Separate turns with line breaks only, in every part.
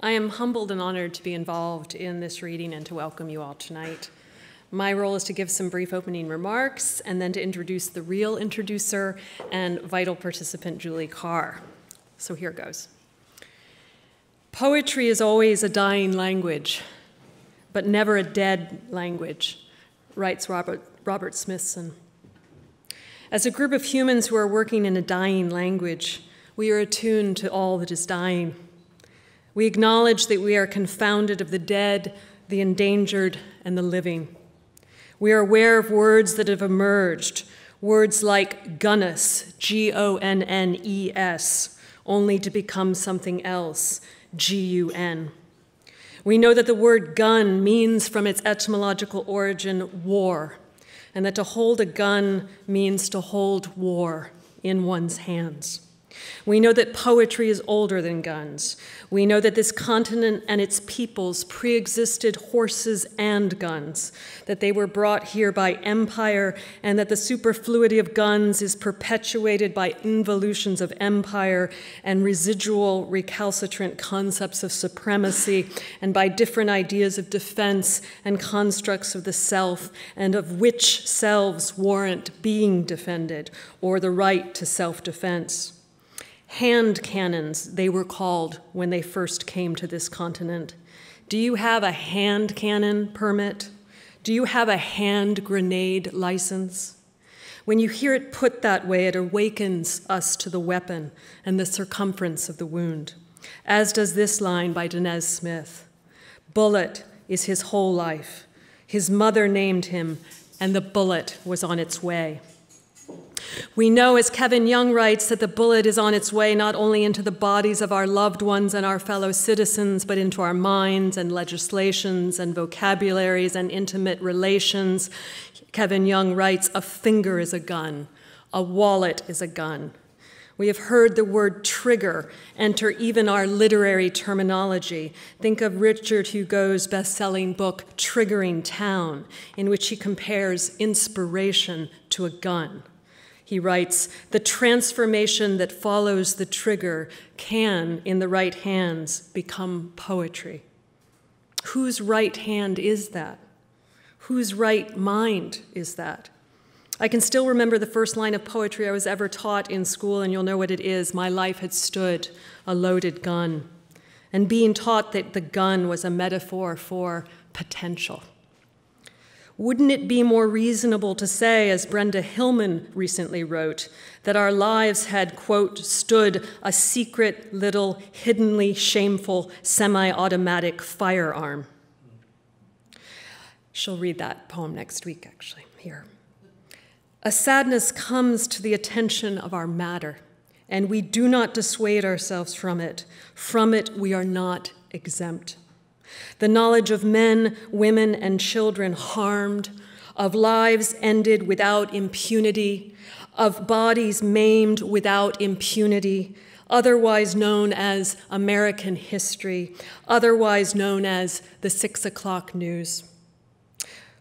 I am humbled and honored to be involved in this reading and to welcome you all tonight. My role is to give some brief opening remarks and then to introduce the real introducer and vital participant, Julie Carr. So here goes. Poetry is always a dying language, but never a dead language, writes Robert, Robert Smithson. As a group of humans who are working in a dying language, we are attuned to all that is dying. We acknowledge that we are confounded of the dead, the endangered, and the living. We are aware of words that have emerged, words like gunnes, G O N N E S, only to become something else, G U N. We know that the word gun means from its etymological origin war, and that to hold a gun means to hold war in one's hands. We know that poetry is older than guns. We know that this continent and its peoples pre-existed horses and guns, that they were brought here by empire, and that the superfluity of guns is perpetuated by involutions of empire and residual recalcitrant concepts of supremacy, and by different ideas of defense and constructs of the self, and of which selves warrant being defended, or the right to self-defense. Hand cannons, they were called when they first came to this continent. Do you have a hand cannon permit? Do you have a hand grenade license? When you hear it put that way, it awakens us to the weapon and the circumference of the wound, as does this line by Danez Smith Bullet is his whole life. His mother named him, and the bullet was on its way. We know, as Kevin Young writes, that the bullet is on its way not only into the bodies of our loved ones and our fellow citizens, but into our minds and legislations and vocabularies and intimate relations. Kevin Young writes, A finger is a gun, a wallet is a gun. We have heard the word trigger enter even our literary terminology. Think of Richard Hugo's best selling book, Triggering Town, in which he compares inspiration to a gun. He writes, the transformation that follows the trigger can, in the right hands, become poetry. Whose right hand is that? Whose right mind is that? I can still remember the first line of poetry I was ever taught in school, and you'll know what it is. My life had stood a loaded gun. And being taught that the gun was a metaphor for potential. Wouldn't it be more reasonable to say, as Brenda Hillman recently wrote, that our lives had, quote, stood a secret, little, hiddenly shameful, semi automatic firearm? She'll read that poem next week, actually, here. A sadness comes to the attention of our matter, and we do not dissuade ourselves from it. From it, we are not exempt the knowledge of men, women, and children harmed, of lives ended without impunity, of bodies maimed without impunity, otherwise known as American history, otherwise known as the six o'clock news.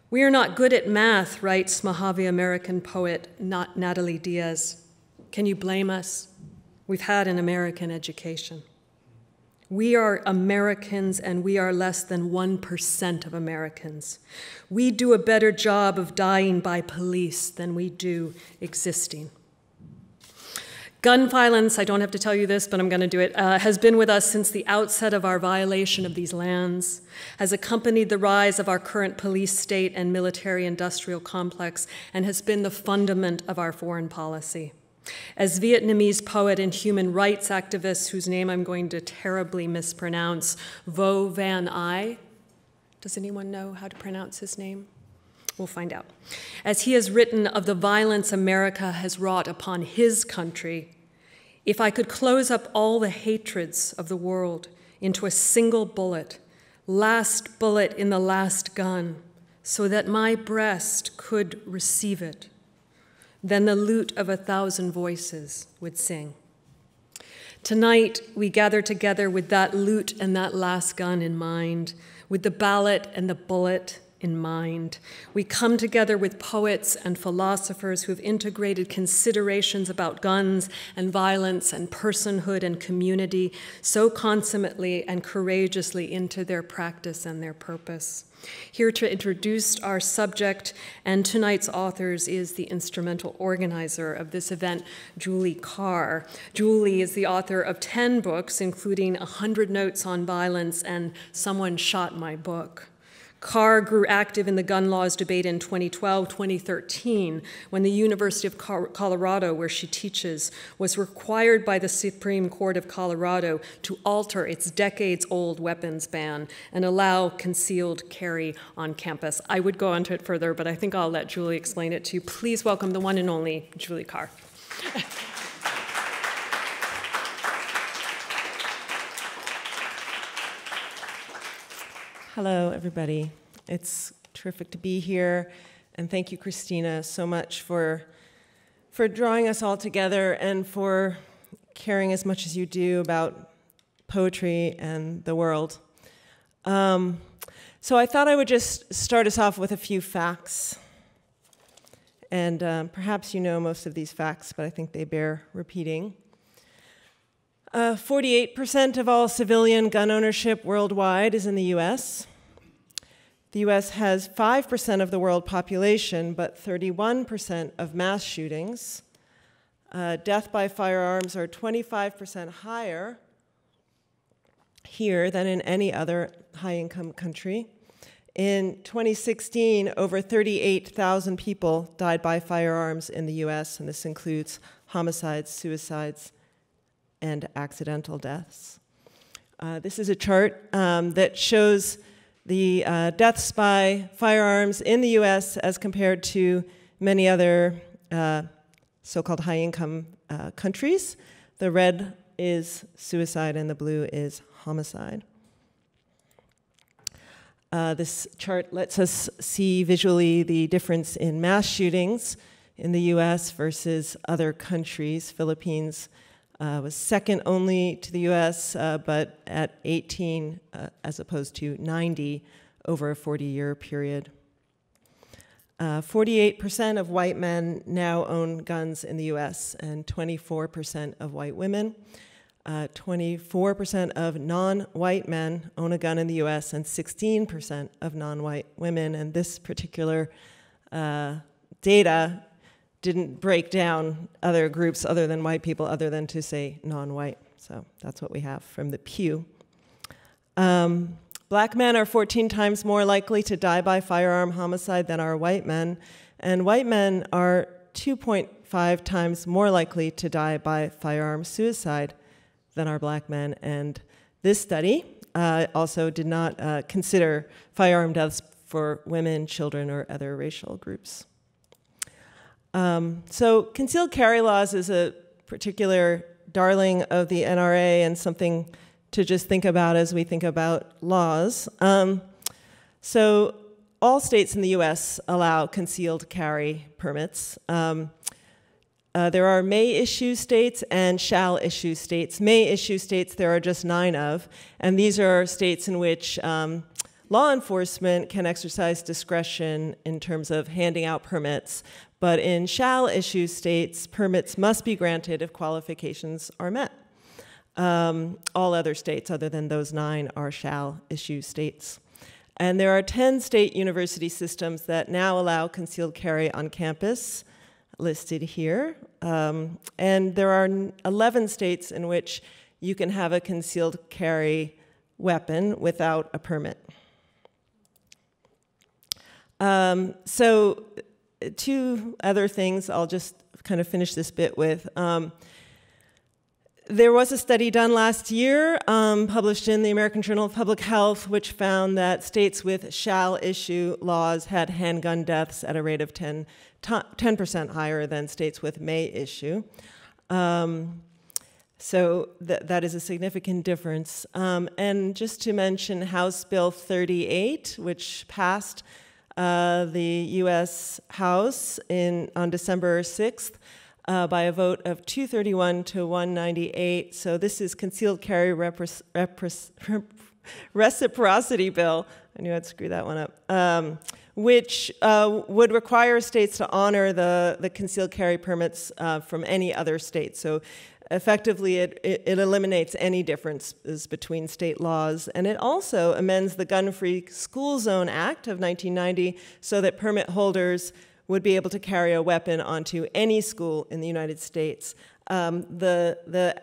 We are not good at math, writes Mojave American poet not Natalie Diaz. Can you blame us? We've had an American education. We are Americans and we are less than 1% of Americans. We do a better job of dying by police than we do existing. Gun violence, I don't have to tell you this, but I'm going to do it, uh, has been with us since the outset of our violation of these lands, has accompanied the rise of our current police state and military industrial complex, and has been the fundament of our foreign policy. As Vietnamese poet and human rights activist, whose name I'm going to terribly mispronounce, Vo Van Ai, does anyone know how to pronounce his name? We'll find out. As he has written of the violence America has wrought upon his country, if I could close up all the hatreds of the world into a single bullet, last bullet in the last gun, so that my breast could receive it then the lute of a thousand voices would sing. Tonight, we gather together with that lute and that last gun in mind, with the ballot and the bullet in mind. We come together with poets and philosophers who have integrated considerations about guns and violence and personhood and community so consummately and courageously into their practice and their purpose. Here to introduce our subject and tonight's authors is the instrumental organizer of this event, Julie Carr. Julie is the author of 10 books, including 100 Notes on Violence and Someone Shot My Book. Carr grew active in the gun laws debate in 2012 2013 when the University of Colorado, where she teaches, was required by the Supreme Court of Colorado to alter its decades old weapons ban and allow concealed carry on campus. I would go into it further, but I think I'll let Julie explain it to you. Please welcome the one and only Julie Carr.
Hello, everybody. It's terrific to be here, and thank you, Christina, so much for, for drawing us all together and for caring as much as you do about poetry and the world. Um, so I thought I would just start us off with a few facts. And um, perhaps you know most of these facts, but I think they bear repeating. 48% uh, of all civilian gun ownership worldwide is in the US. The US has 5% of the world population, but 31% of mass shootings. Uh, death by firearms are 25% higher here than in any other high income country. In 2016, over 38,000 people died by firearms in the US, and this includes homicides, suicides, and accidental deaths. Uh, this is a chart um, that shows the uh, deaths by firearms in the US as compared to many other uh, so called high income uh, countries. The red is suicide and the blue is homicide. Uh, this chart lets us see visually the difference in mass shootings in the US versus other countries. Philippines uh, was second only to the US, uh, but at 18 uh, as opposed to 90 over a 40 year period. 48% uh, of white men now own guns in the US, and 24% of white women. 24% uh, of non white men own a gun in the US, and 16% of non white women. And this particular uh, data didn't break down other groups other than white people, other than to say non white. So that's what we have from the Pew. Um, black men are 14 times more likely to die by firearm homicide than are white men, and white men are 2.5 times more likely to die by firearm suicide than are black men. And this study uh, also did not uh, consider firearm deaths for women, children, or other racial groups. Um, so concealed carry laws is a particular darling of the NRA and something to just think about as we think about laws. Um, so all states in the US allow concealed carry permits. Um, uh, there are may issue states and shall issue states. May issue states there are just nine of, and these are states in which um, law enforcement can exercise discretion in terms of handing out permits but in shall issue states, permits must be granted if qualifications are met. Um, all other states, other than those nine, are shall issue states. And there are 10 state university systems that now allow concealed carry on campus, listed here. Um, and there are 11 states in which you can have a concealed carry weapon without a permit. Um, so two other things I'll just kind of finish this bit with. Um, there was a study done last year, um, published in the American Journal of Public Health, which found that states with shall issue laws had handgun deaths at a rate of 10, percent higher than states with may issue. Um, so th that is a significant difference. Um, and just to mention House Bill 38, which passed uh, the U.S. House in, on December 6th uh, by a vote of 231 to 198. So this is concealed carry reciprocity bill. I knew I'd screw that one up. Um, which uh, would require states to honor the, the concealed carry permits uh, from any other state. So effectively, it, it, it, eliminates any differences between state laws. And it also amends the Gun Free School Zone Act of 1990 so that permit holders would be able to carry a weapon onto any school in the United States. Um, the, the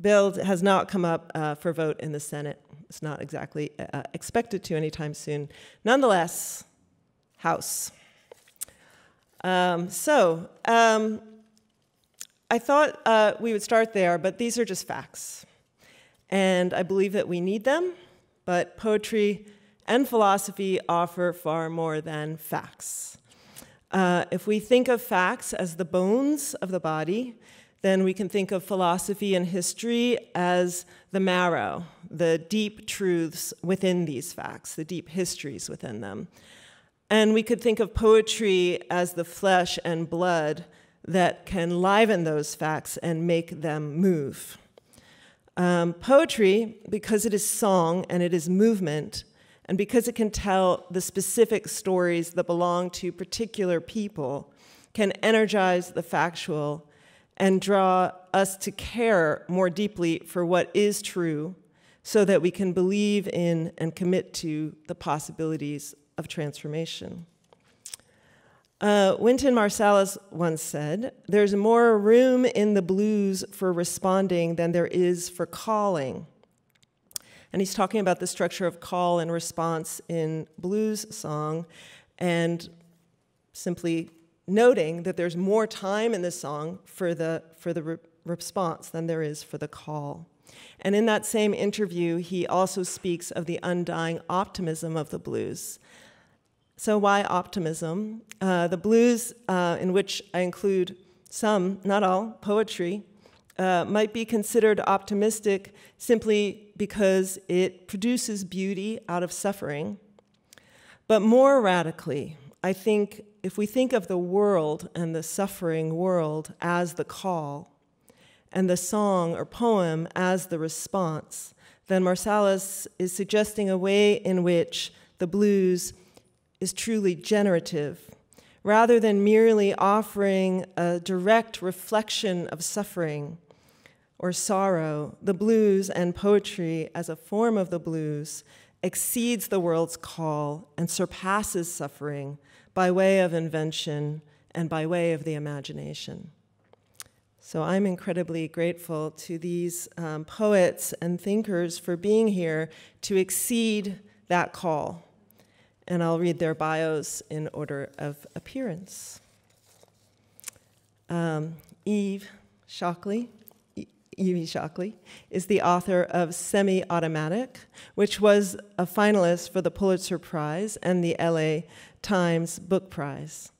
bill has not come up uh, for vote in the Senate. It's not exactly uh, expected to anytime soon. Nonetheless, house. Um, so, um, I thought uh, we would start there, but these are just facts. And I believe that we need them, but poetry and philosophy offer far more than facts. Uh, if we think of facts as the bones of the body, then we can think of philosophy and history as the marrow, the deep truths within these facts, the deep histories within them. And we could think of poetry as the flesh and blood that can liven those facts and make them move. Um, poetry, because it is song and it is movement, and because it can tell the specific stories that belong to particular people, can energize the factual and draw us to care more deeply for what is true so that we can believe in and commit to the possibilities of transformation. Uh, Wynton Marsalis once said, There's more room in the blues for responding than there is for calling. And he's talking about the structure of call and response in blues song and simply noting that there's more time in the song for the, for the re response than there is for the call. And in that same interview, he also speaks of the undying optimism of the blues so, why optimism? Uh, the blues, uh, in which I include some, not all, poetry, uh, might be considered optimistic simply because it produces beauty out of suffering. But more radically, I think if we think of the world and the suffering world as the call, and the song or poem as the response, then Marsalis is suggesting a way in which the blues is truly generative. Rather than merely offering a direct reflection of suffering or sorrow, the blues and poetry as a form of the blues exceeds the world's call and surpasses suffering by way of invention and by way of the imagination. So I'm incredibly grateful to these um, poets and thinkers for being here to exceed that call and I'll read their bios in order of appearance. Um, Eve Shockley, Evie Shockley, is the author of Semi Automatic, which was a finalist for the Pulitzer Prize and the LA Times Book Prize.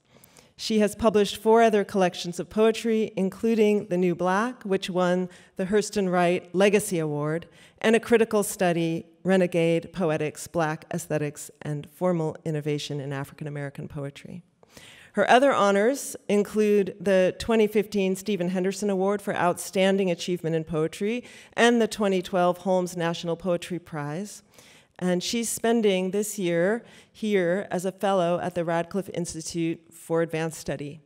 She has published four other collections of poetry, including The New Black, which won the Hurston Wright Legacy Award, and a critical study renegade poetics, black aesthetics, and formal innovation in African American poetry. Her other honors include the 2015 Stephen Henderson Award for Outstanding Achievement in Poetry and the 2012 Holmes National Poetry Prize. And she's spending this year here as a fellow at the Radcliffe Institute for Advanced Study.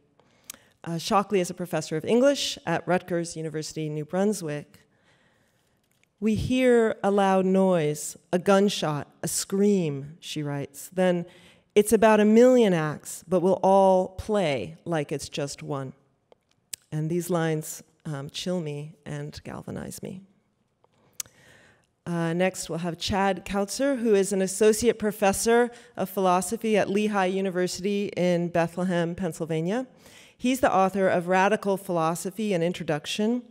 Uh, Shockley is a professor of English at Rutgers University, New Brunswick. We hear a loud noise, a gunshot, a scream, she writes. Then it's about a million acts, but we'll all play like it's just one. And these lines um, chill me and galvanize me. Uh, next, we'll have Chad Kautzer, who is an associate professor of philosophy at Lehigh University in Bethlehem, Pennsylvania. He's the author of Radical Philosophy, an Introduction,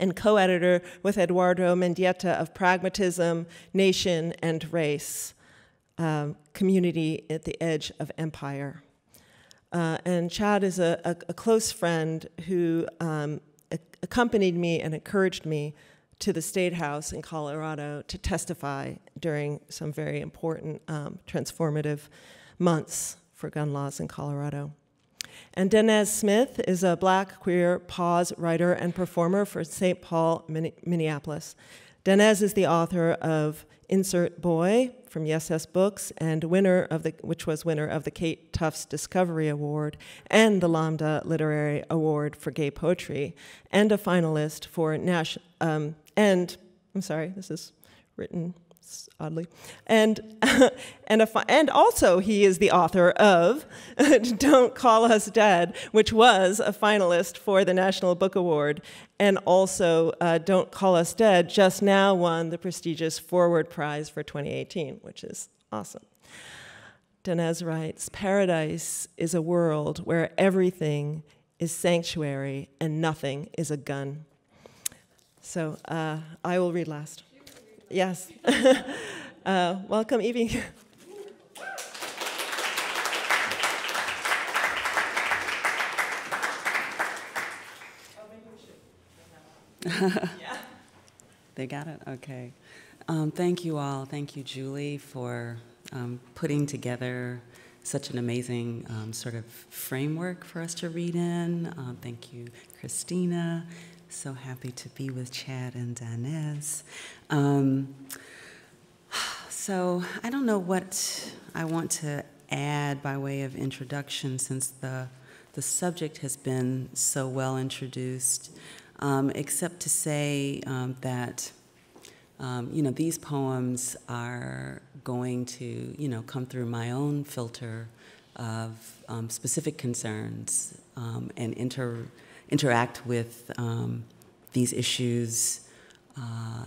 and co editor with Eduardo Mendieta of Pragmatism, Nation, and Race um, Community at the Edge of Empire. Uh, and Chad is a, a, a close friend who um, accompanied me and encouraged me to the State House in Colorado to testify during some very important um, transformative months for gun laws in Colorado. And Danez Smith is a black queer poz writer and performer for St. Paul, Minneapolis. Danez is the author of Insert Boy from Yes Yes Books, and winner of the, which was winner of the Kate Tufts Discovery Award and the Lambda Literary Award for Gay Poetry, and a finalist for Nash, um, and I'm sorry, this is written oddly, and and a, and also he is the author of "Don't Call Us Dead," which was a finalist for the National Book Award, and also uh, "Don't Call Us Dead" just now won the prestigious Forward Prize for 2018, which is awesome. Danez writes, "Paradise is a world where everything is sanctuary and nothing is a gun." So uh, I will read last. Yes. uh, welcome, Evie.
They got it? Okay. Um, thank you all. Thank you, Julie, for um, putting together such an amazing um, sort of framework for us to read in. Um, thank you, Christina. So happy to be with Chad and Danez. Um, so I don't know what I want to add by way of introduction since the, the subject has been so well introduced, um, except to say um, that um, you know, these poems are going to, you know, come through my own filter of um, specific concerns um, and inter interact with um, these issues uh,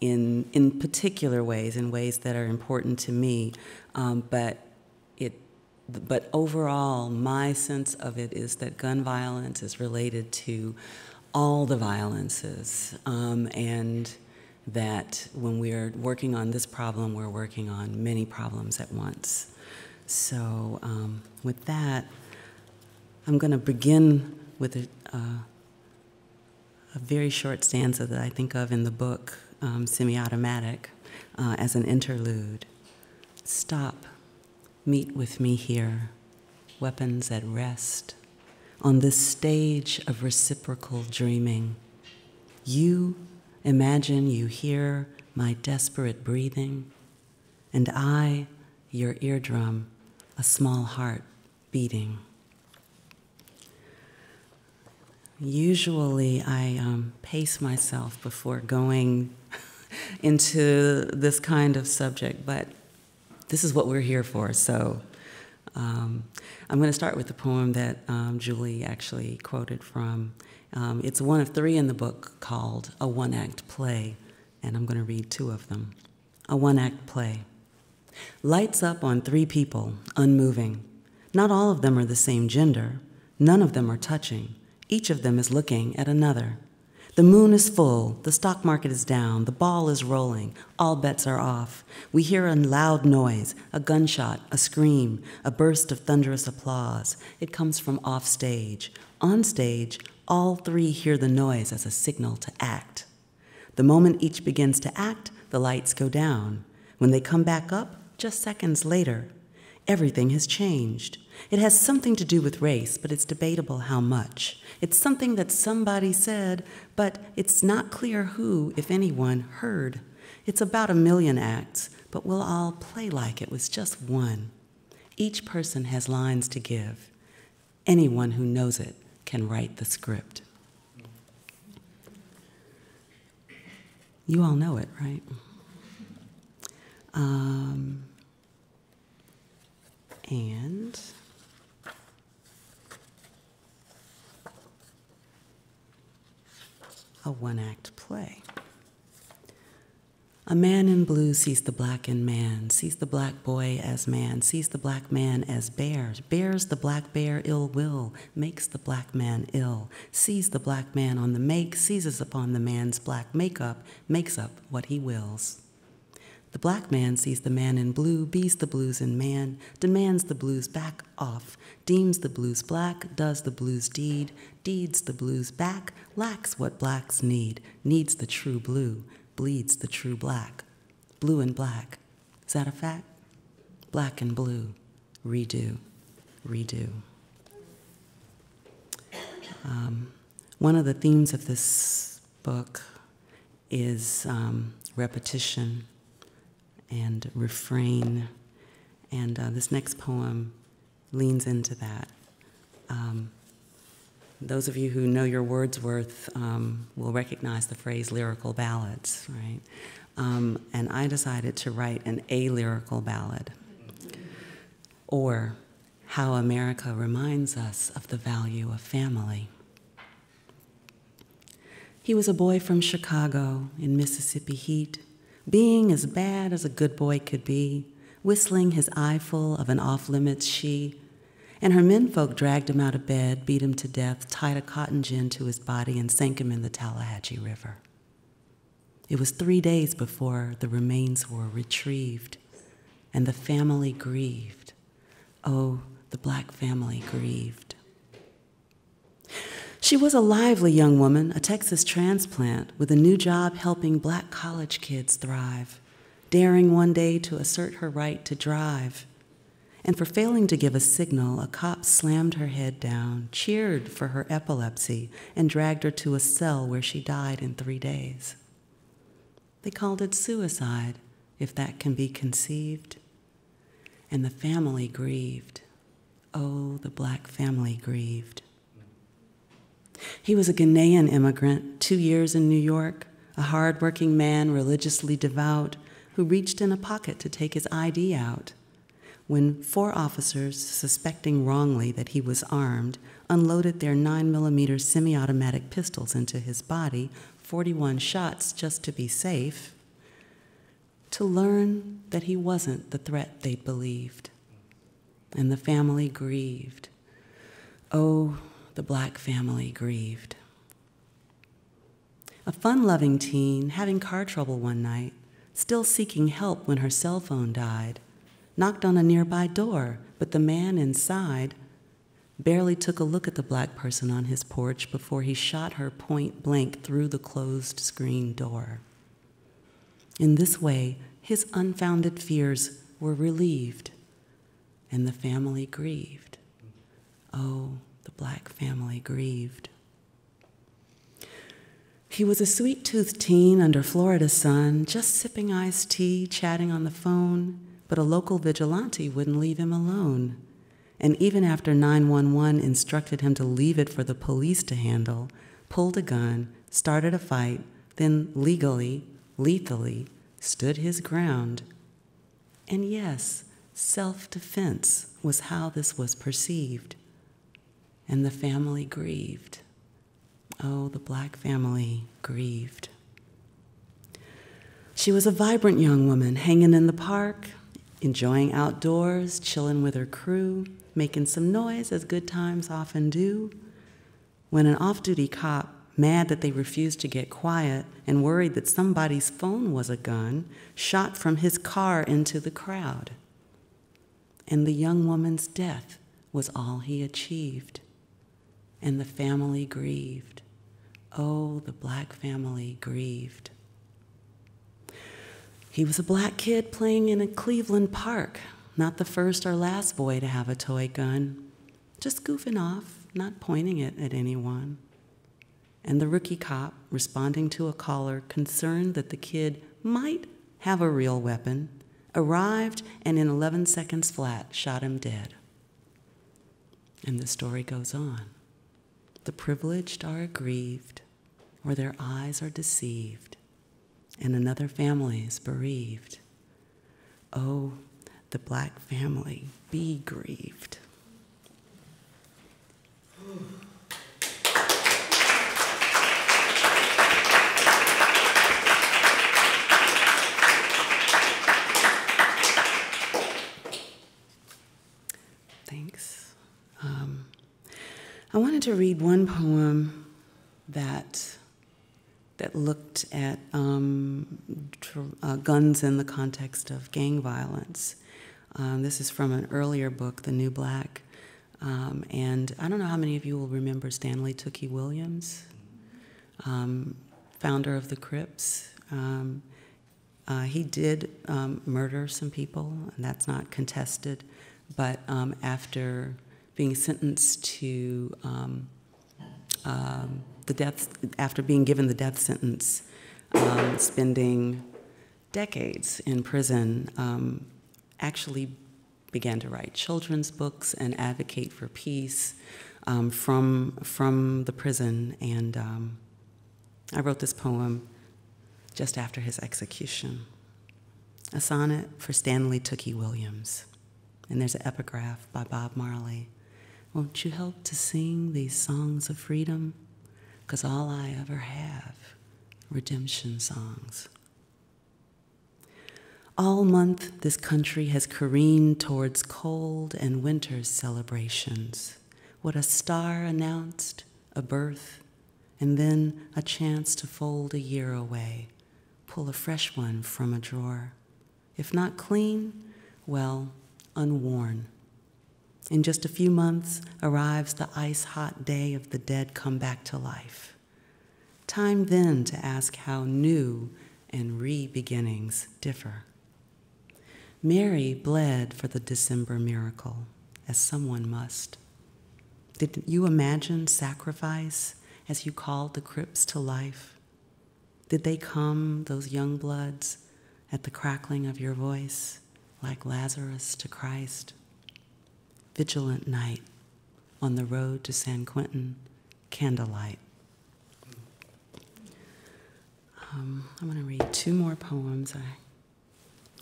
in, in particular ways, in ways that are important to me. Um, but, it, but overall, my sense of it is that gun violence is related to all the violences. Um, and that when we're working on this problem, we're working on many problems at once. So, um, with that, I'm going to begin with a, uh, a, very short stanza that I think of in the book, um, Semi Automatic, uh, as an interlude. Stop, meet with me here, weapons at rest, on this stage of reciprocal dreaming. You imagine you hear my desperate breathing, and I, your eardrum, a small heart beating. Usually, I um, pace myself before going into this kind of subject, but this is what we're here for. So, um, I'm going to start with the poem that um, Julie actually quoted from. Um, it's one of three in the book called A One Act Play, and I'm going to read two of them. A One Act Play. Lights up on three people, unmoving. Not all of them are the same gender, none of them are touching. Each of them is looking at another. The moon is full, the stock market is down, the ball is rolling, all bets are off. We hear a loud noise, a gunshot, a scream, a burst of thunderous applause. It comes from off stage. On stage, all three hear the noise as a signal to act. The moment each begins to act, the lights go down. When they come back up, just seconds later, everything has changed. It has something to do with race, but it's debatable how much. It's something that somebody said, but it's not clear who, if anyone, heard. It's about a million acts, but we'll all play like it was just one. Each person has lines to give. Anyone who knows it can write the script. You all know it, right? Um, and a one act play. A man in blue sees the black in man, sees the black boy as man, sees the black man as bear, bears the black bear ill will, makes the black man ill, sees the black man on the make, seizes upon the man's black makeup, makes up what he wills. The black man sees the man in blue, bees the blues in man, demands the blues back off, deems the blues black, does the blues deed, deeds the blues back, lacks what blacks need, needs the true blue, bleeds the true black. Blue and black. Is that a fact? Black and blue. Redo. Redo. Um, one of the themes of this book is um, repetition and refrain. And uh, this next poem leans into that. Um, those of you who know your Wordsworth um, will recognize the phrase lyrical ballads, right? Um, and I decided to write an a lyrical ballad, or How America Reminds Us of the Value of Family. He was a boy from Chicago in Mississippi heat, being as bad as a good boy could be, whistling his eyeful of an off limits she and her menfolk dragged him out of bed, beat him to death, tied a cotton gin to his body, and sank him in the Tallahatchie River. It was three days before the remains were retrieved, and the family grieved. Oh, the black family grieved. She was a lively young woman, a Texas transplant, with a new job helping black college kids thrive, daring one day to assert her right to drive and for failing to give a signal, a cop slammed her head down, cheered for her epilepsy, and dragged her to a cell where she died in three days. They called it suicide, if that can be conceived. And the family grieved. Oh, the black family grieved. He was a Ghanaian immigrant, two years in New York, a hard-working man, religiously devout, who reached in a pocket to take his ID out when four officers, suspecting wrongly that he was armed, unloaded their 9mm semi automatic pistols into his body, 41 shots just to be safe, to learn that he wasn't the threat they'd believed. And the family grieved. Oh, the black family grieved. A fun loving teen having car trouble one night, still seeking help when her cell phone died knocked on a nearby door, but the man inside barely took a look at the black person on his porch before he shot her point blank through the closed screen door. In this way, his unfounded fears were relieved, and the family grieved. Oh, the black family grieved. He was a sweet toothed teen under Florida sun, just sipping iced tea, chatting on the phone but a local vigilante wouldn't leave him alone. And even after 911 instructed him to leave it for the police to handle, pulled a gun, started a fight, then legally, lethally, stood his ground. And yes, self defense was how this was perceived. And the family grieved. Oh, the black family grieved. She was a vibrant young woman hanging in the park, enjoying outdoors, chilling with her crew, making some noise as good times often do, when an off duty cop, mad that they refused to get quiet and worried that somebody's phone was a gun, shot from his car into the crowd. And the young woman's death was all he achieved. And the family grieved. Oh, the black family grieved. He was a black kid playing in a Cleveland park, not the first or last boy to have a toy gun, just goofing off, not pointing it at anyone. And the rookie cop, responding to a caller concerned that the kid might have a real weapon, arrived and in 11 seconds flat shot him dead. And the story goes on. The privileged are aggrieved, or their eyes are deceived and another family is bereaved. Oh, the black family, be grieved. Thanks. Um, I wanted to read one poem that that looked at um, uh, guns in the context of gang violence. Um, this is from an earlier book, The New Black. Um, and I don't know how many of you will remember Stanley Tookie Williams, um, founder of the Crips. Um, uh, he did um, murder some people, and that's not contested. But after being sentenced to the death, after being given the death sentence, um, spending decades in prison, um, actually began to write children's books and advocate for peace um, from, from the prison. And um, I wrote this poem just after his execution a sonnet for Stanley Tookie Williams. And there's an epigraph by Bob Marley. Won't you help to sing these songs of freedom? Because all I ever have, redemption songs. All month, this country has careened towards cold and winter's celebrations. What a star announced, a birth, and then a chance to fold a year away, pull a fresh one from a drawer. If not clean, well, unworn. In just a few months arrives the ice hot day of the dead come back to life. Time then to ask how new and re beginnings differ. Mary bled for the December miracle, as someone must. Did you imagine sacrifice as you called the crypts to life? Did they come, those young bloods, at the crackling of your voice, like Lazarus to Christ? Vigilant night on the road to San Quentin, candlelight. Um, I'm going to read two more poems. I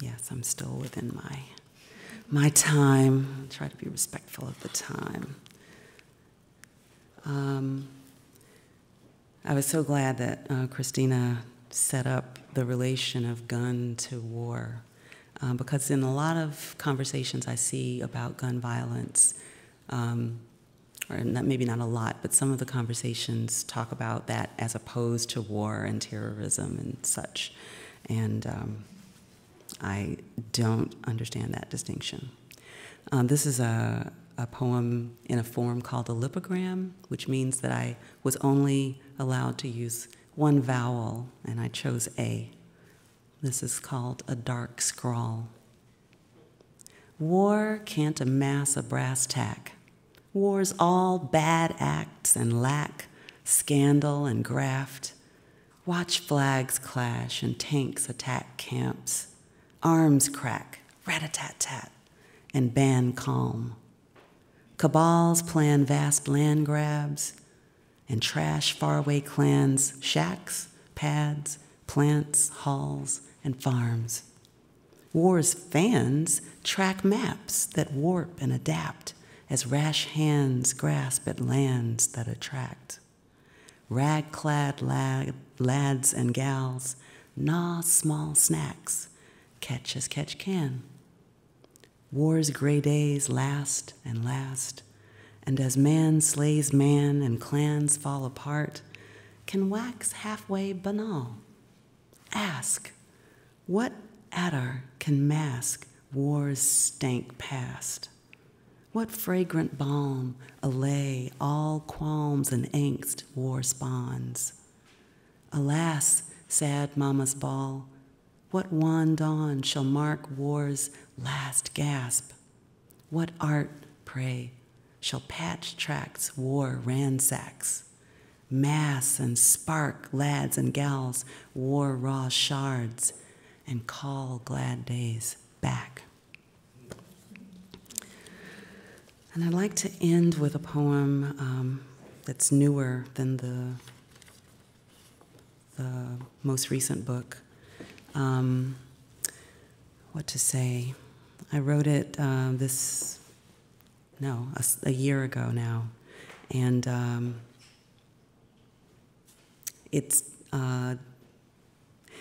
Yes, I'm still within my my time. I'll try to be respectful of the time. Um, I was so glad that uh, Christina set up the relation of gun to war, um, because in a lot of conversations I see about gun violence, um, or not, maybe not a lot, but some of the conversations talk about that as opposed to war and terrorism and such. And um, I don't understand that distinction. Um, this is a, a poem in a form called a lipogram, which means that I was only allowed to use one vowel, and I chose A. This is called a dark scrawl. War can't amass a brass tack. War's all bad acts and lack, scandal and graft. Watch flags clash and tanks attack camps arms crack, rat a tat tat, and band calm. Cabals plan vast land grabs and trash faraway clans' shacks, pads, plants, halls, and farms. War's fans track maps that warp and adapt as rash hands grasp at lands that attract. Rag clad lad, lads and gals gnaw small snacks catch as catch can. War's gray days last and last, and as man slays man and clans fall apart, can wax halfway banal. Ask, what adder can mask war's stank past? What fragrant balm allay all qualms and angst war spawns? Alas, sad mama's ball, what wan dawn shall mark war's last gasp? What art, pray, shall patch tracks war ransacks? Mass and spark lads and gals war raw shards and call glad days back. And I'd like to end with a poem um, that's newer than the, the most recent book um, what to say. I wrote it uh, this, no, a, a, year ago now. And um, it's, uh,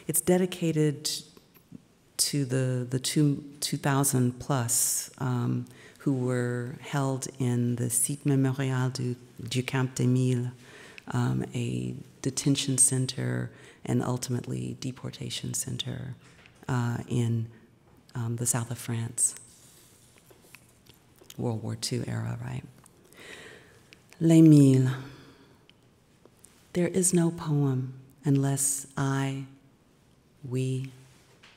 it's dedicated to the, the two, 2,000 plus um, who were held in the Site Mémorial du, du Camp des Milles, um, a detention center and ultimately deportation center uh, in um, the south of France. World War II era, right? Les Milles. There is no poem unless I, we,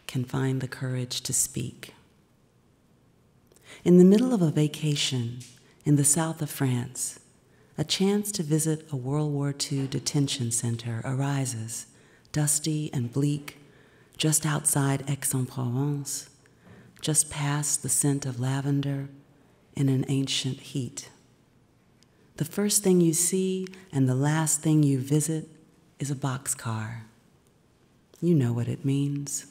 can find the courage to speak. In the middle of a vacation in the south of France, a chance to visit a World War II detention center arises dusty and bleak, just outside Aix-en-Provence, just past the scent of lavender in an ancient heat. The first thing you see and the last thing you visit is a boxcar. You know what it means.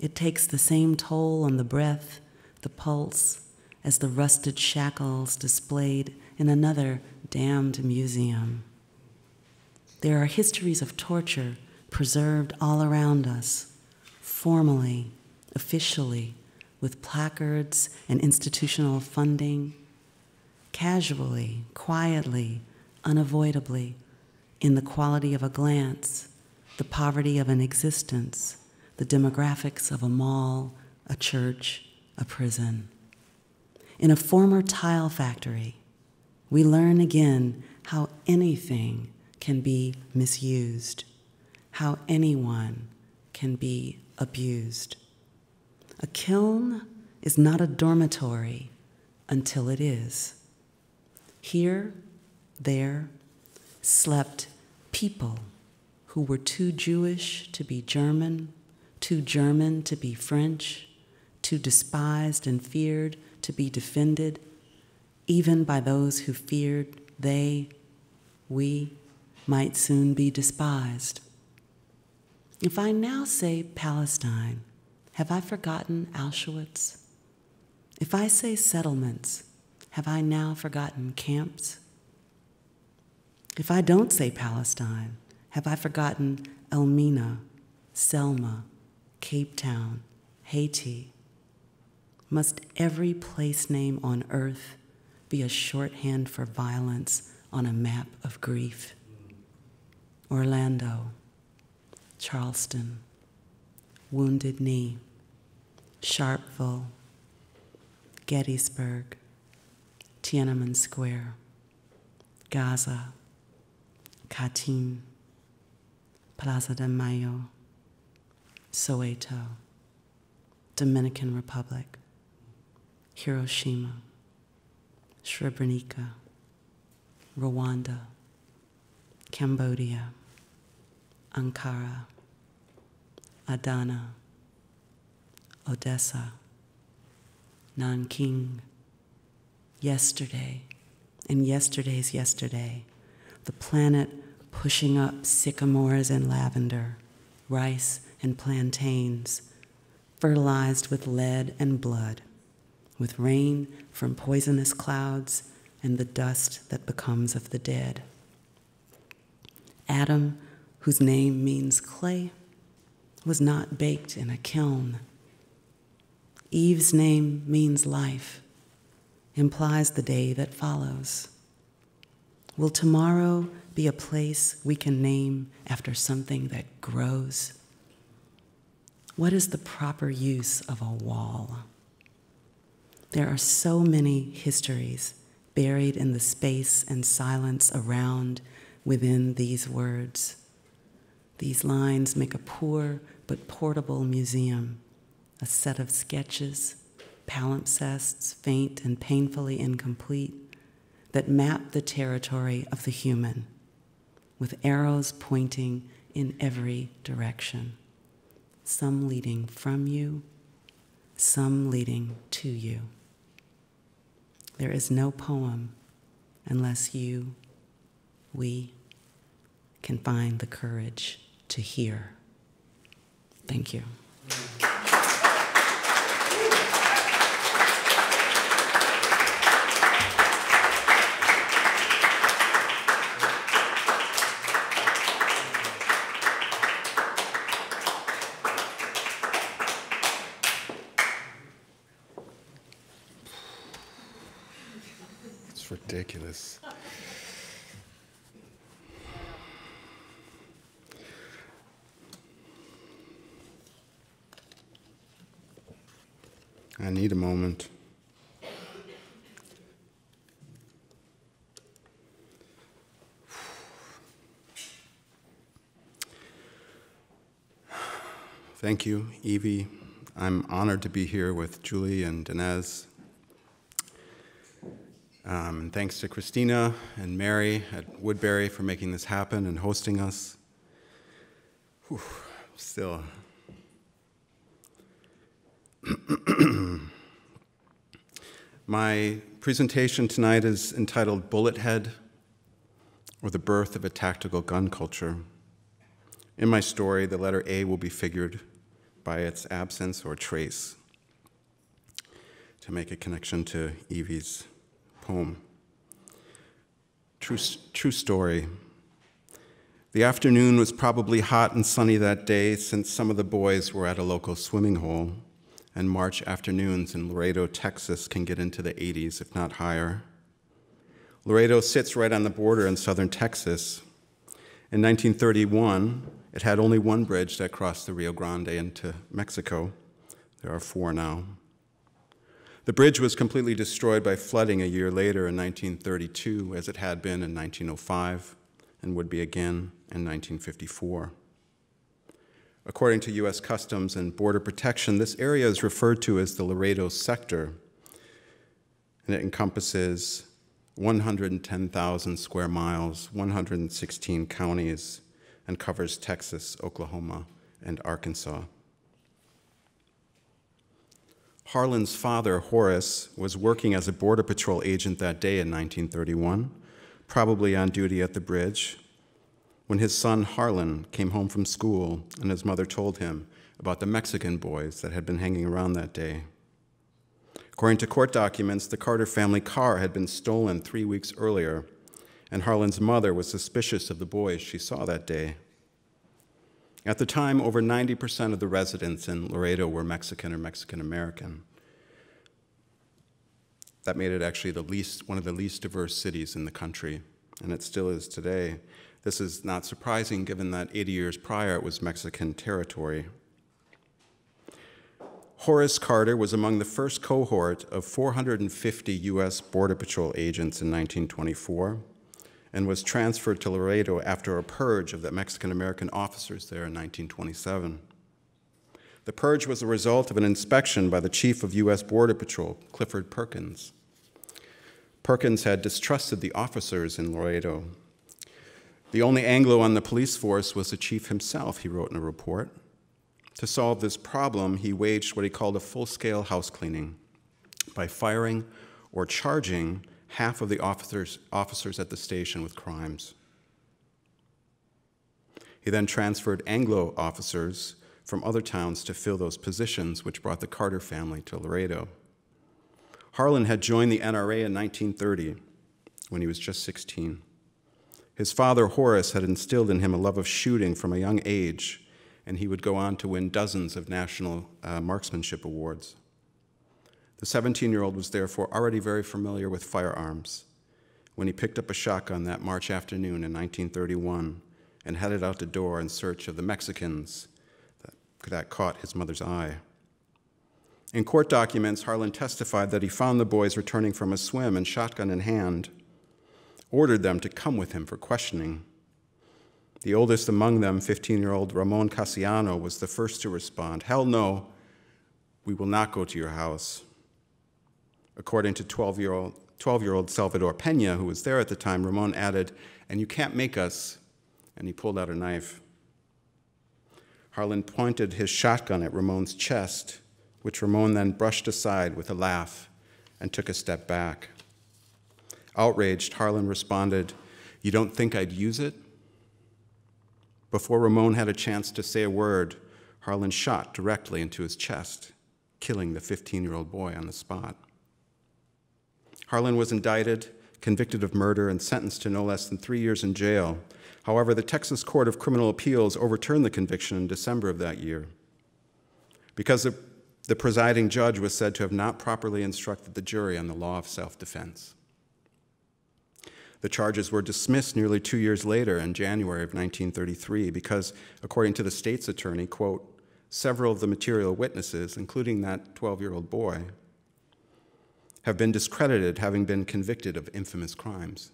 It takes the same toll on the breath, the pulse, as the rusted shackles displayed in another damned museum. There are histories of torture preserved all around us, formally, officially, with placards and institutional funding, casually, quietly, unavoidably, in the quality of a glance, the poverty of an existence, the demographics of a mall, a church, a prison. In a former tile factory, we learn again how anything can be misused, how anyone can be abused. A kiln is not a dormitory until it is. Here, there, slept people who were too Jewish to be German, too German to be French, too despised and feared to be defended, even by those who feared they, we, might soon be despised. If I now say Palestine, have I forgotten Auschwitz? If I say settlements, have I now forgotten camps? If I don't say Palestine, have I forgotten Elmina, Selma, Cape Town, Haiti? Must every place name on earth be a shorthand for violence on a map of grief? Orlando, Charleston, Wounded Knee, Sharpeville, Gettysburg, Tiananmen Square, Gaza, Katyn, Plaza de Mayo, Soweto, Dominican Republic, Hiroshima, Srebrenica, Rwanda, Cambodia, Ankara, Adana, Odessa, Nanking, yesterday, and yesterday's yesterday, the planet pushing up sycamores and lavender, rice and plantains, fertilized with lead and blood, with rain from poisonous clouds and the dust that becomes of the dead. Adam, whose name means clay, was not baked in a kiln. Eve's name means life, implies the day that follows. Will tomorrow be a place we can name after something that grows? What is the proper use of a wall? There are so many histories buried in the space and silence around within these words. These lines make a poor but portable museum, a set of sketches, palimpsests, faint and painfully incomplete, that map the territory of the human, with arrows pointing in every direction, some leading from you, some leading to you. There is no poem unless you, we, can find the courage to hear. Thank you.
It's ridiculous. I need a moment. Thank you, Evie. I'm honored to be here with Julie and Danez. Um, and thanks to Christina and Mary at Woodberry for making this happen and hosting us. Whew, still My presentation tonight is entitled Bullet Head or the Birth of a Tactical Gun Culture. In my story, the letter A will be figured by its absence or trace to make a connection to Evie's poem. True, true story. The afternoon was probably hot and sunny that day since some of the boys were at a local swimming hole, and March afternoons in Laredo, Texas can get into the 80s, if not higher. Laredo sits right on the border in southern Texas. In 1931, it had only one bridge that crossed the Rio Grande into Mexico. There are four now. The bridge was completely destroyed by flooding a year later in 1932, as it had been in 1905 and would be again in 1954. According to U.S. Customs and Border Protection, this area is referred to as the Laredo Sector, and it encompasses 110,000 square miles, 116 counties, and covers Texas, Oklahoma, and Arkansas. Harlan's father, Horace, was working as a Border Patrol agent that day in 1931, probably on duty at the bridge, when his son Harlan came home from school and his mother told him about the Mexican boys that had been hanging around that day. According to court documents, the Carter family car had been stolen three weeks earlier, and Harlan's mother was suspicious of the boys she saw that day. At the time, over 90% of the residents in Laredo were Mexican or Mexican American. That made it actually the least, one of the least diverse cities in the country, and it still is today. This is not surprising given that 80 years prior it was Mexican territory. Horace Carter was among the first cohort of 450 U.S. Border Patrol agents in 1924 and was transferred to Laredo after a purge of the Mexican American officers there in 1927. The purge was the result of an inspection by the chief of U.S. Border Patrol, Clifford Perkins. Perkins had distrusted the officers in Laredo. The only Anglo on the police force was the chief himself, he wrote in a report. To solve this problem, he waged what he called a full scale house cleaning by firing or charging half of the officers, officers at the station with crimes. He then transferred Anglo officers from other towns to fill those positions, which brought the Carter family to Laredo. Harlan had joined the NRA in 1930 when he was just 16. His father, Horace, had instilled in him a love of shooting from a young age, and he would go on to win dozens of national uh, marksmanship awards. The 17 year old was therefore already very familiar with firearms when he picked up a shotgun that March afternoon in 1931 and headed out the door in search of the Mexicans that, that caught his mother's eye. In court documents, Harlan testified that he found the boys returning from a swim and shotgun in hand, ordered them to come with him for questioning. The oldest among them, 15 year old Ramon Casiano, was the first to respond Hell no, we will not go to your house. According to 12 year old 12 year old Salvador Pena, who was there at the time, Ramon added, And you can't make us. And he pulled out a knife. Harlan pointed his shotgun at Ramon's chest, which Ramon then brushed aside with a laugh and took a step back. Outraged, Harlan responded, You don't think I'd use it? Before Ramon had a chance to say a word, Harlan shot directly into his chest, killing the 15 year old boy on the spot. Harlan was indicted, convicted of murder, and sentenced to no less than three years in jail. However, the Texas Court of Criminal Appeals overturned the conviction in December of that year because the, the presiding judge was said to have not properly instructed the jury on the law of self defense. The charges were dismissed nearly two years later in January of 1933 because, according to the state's attorney, quote, several of the material witnesses, including that 12 year old boy, have been discredited having been convicted of infamous crimes.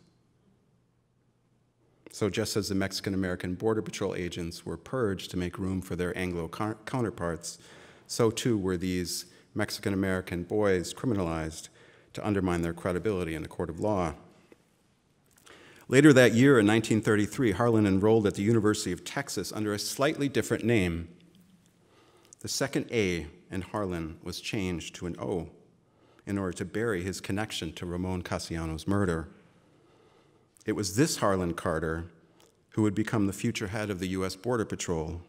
So, just as the Mexican American Border Patrol agents were purged to make room for their Anglo counterparts, so too were these Mexican American boys criminalized to undermine their credibility in the court of law. Later that year, in 1933, Harlan enrolled at the University of Texas under a slightly different name The second A in Harlan was changed to an O in order to bury his connection to Ramon Casiano's murder. It was this Harlan Carter who would become the future head of the U.S. Border Patrol,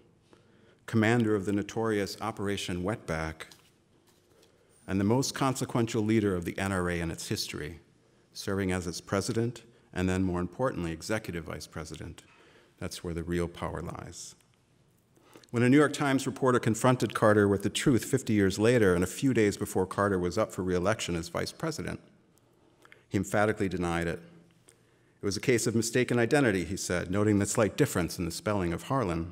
commander of the notorious Operation Wetback, and the most consequential leader of the NRA in its history, serving as its president and then, more importantly, executive vice president. That's where the real power lies. When a New York Times reporter confronted Carter with the truth 50 years later and a few days before Carter was up for reelection as vice president, he emphatically denied it. It was a case of mistaken identity, he said, noting the slight difference in the spelling of Harlan.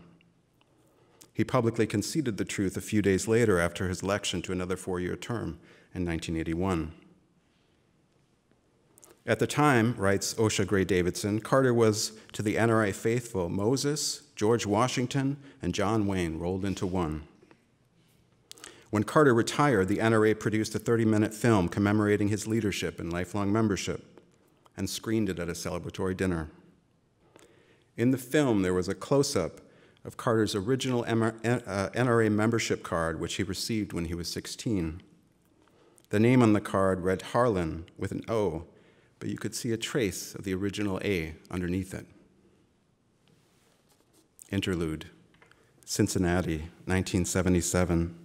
He publicly conceded the truth a few days later after his election to another four year term in 1981. At the time, writes Osha Gray Davidson, Carter was to the NRA faithful Moses, George Washington, and John Wayne rolled into one. When Carter retired, the NRA produced a 30 minute film commemorating his leadership and lifelong membership and screened it at a celebratory dinner. In the film, there was a close up of Carter's original NRA uh, membership card, which he received when he was 16. The name on the card read Harlan with an O but you could see a trace of the original A underneath it. Interlude Cincinnati, 1977.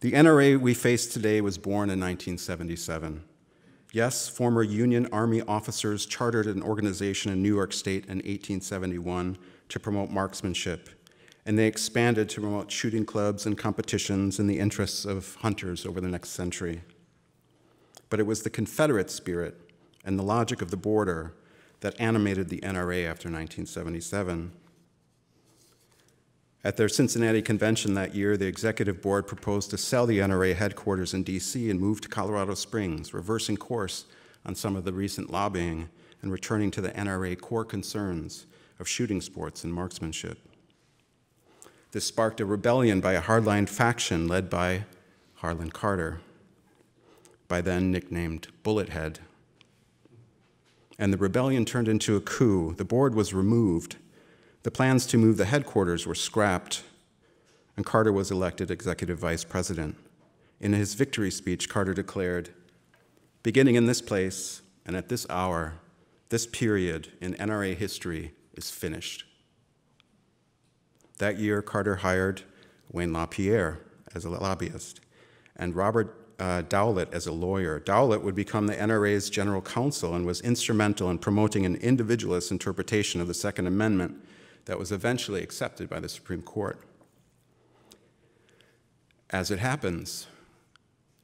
The NRA we face today was born in 1977. Yes, former Union Army officers chartered an organization in New York State in 1871 to promote marksmanship, and they expanded to promote shooting clubs and competitions in the interests of hunters over the next century. But it was the Confederate spirit and the logic of the border that animated the NRA after 1977. At their Cincinnati convention that year, the executive board proposed to sell the NRA headquarters in DC and move to Colorado Springs, reversing course on some of the recent lobbying and returning to the NRA core concerns of shooting sports and marksmanship. This sparked a rebellion by a hardline faction led by Harlan Carter, by then nicknamed Bullethead and the rebellion turned into a coup. The board was removed. The plans to move the headquarters were scrapped, and Carter was elected executive vice president. In his victory speech, Carter declared, Beginning in this place and at this hour, this period in NRA history is finished. That year, Carter hired Wayne LaPierre as a lobbyist and Robert uh, Dowlut as a lawyer. Dowlut would become the NRA's general counsel and was instrumental in promoting an individualist interpretation of the Second Amendment that was eventually accepted by the Supreme Court. As it happens,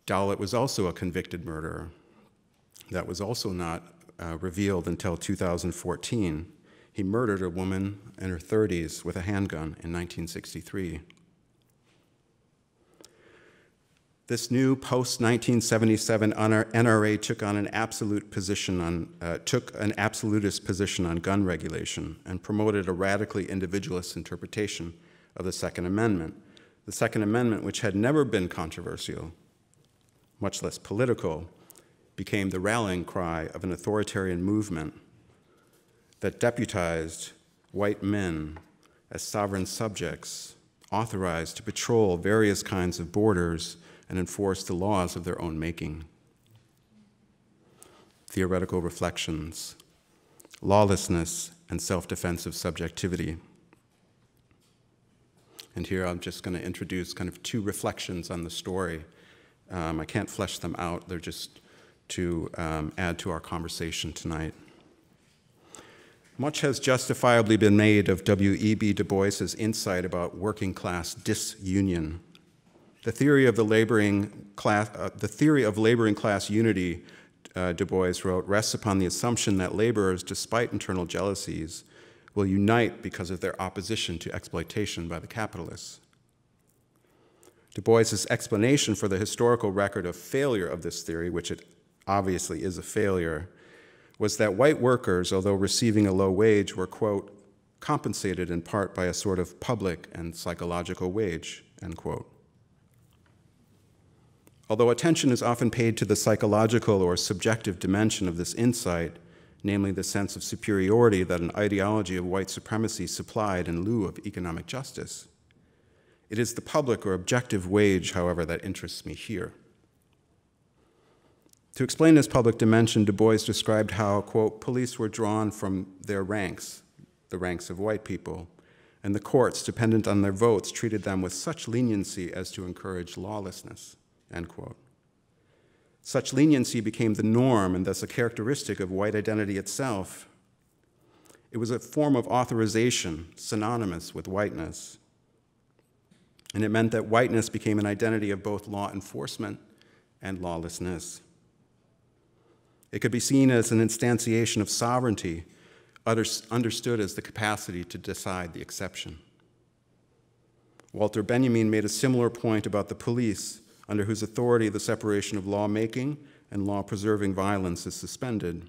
Dowlut was also a convicted murderer. That was also not uh, revealed until 2014. He murdered a woman in her 30s with a handgun in 1963. This new post-1977 NRA took on an absolute position on, uh, took an absolutist position on gun regulation and promoted a radically individualist interpretation of the Second Amendment. The Second Amendment, which had never been controversial, much less political, became the rallying cry of an authoritarian movement that deputized white men as sovereign subjects authorized to patrol various kinds of borders and enforce the laws of their own making. Theoretical reflections, lawlessness, and self defensive subjectivity. And here I'm just going to introduce kind of two reflections on the story. Um, I can't flesh them out, they're just to um, add to our conversation tonight. Much has justifiably been made of W.E.B. Du Bois's insight about working class disunion the theory of the laboring class, uh, the theory of laboring class unity, uh, Du Bois wrote, rests upon the assumption that laborers, despite internal jealousies, will unite because of their opposition to exploitation by the capitalists. Du Bois's explanation for the historical record of failure of this theory, which it obviously is a failure, was that white workers, although receiving a low wage, were, quote, compensated in part by a sort of public and psychological wage, end quote. Although attention is often paid to the psychological or subjective dimension of this insight, namely the sense of superiority that an ideology of white supremacy supplied in lieu of economic justice, It is the public or objective wage, however, that interests me here. To explain this public dimension, Du Bois described how, quote, police were drawn from their ranks, the ranks of white people, and the courts, dependent on their votes, treated them with such leniency as to encourage lawlessness, end quote. Such leniency became the norm and thus a characteristic of white identity itself. It was a form of authorization synonymous with whiteness. And it meant that whiteness became an identity of both law enforcement and lawlessness. It could be seen as an instantiation of sovereignty, understood as the capacity to decide the exception. Walter Benjamin made a similar point about the police, under whose authority the separation of lawmaking and law preserving violence is suspended.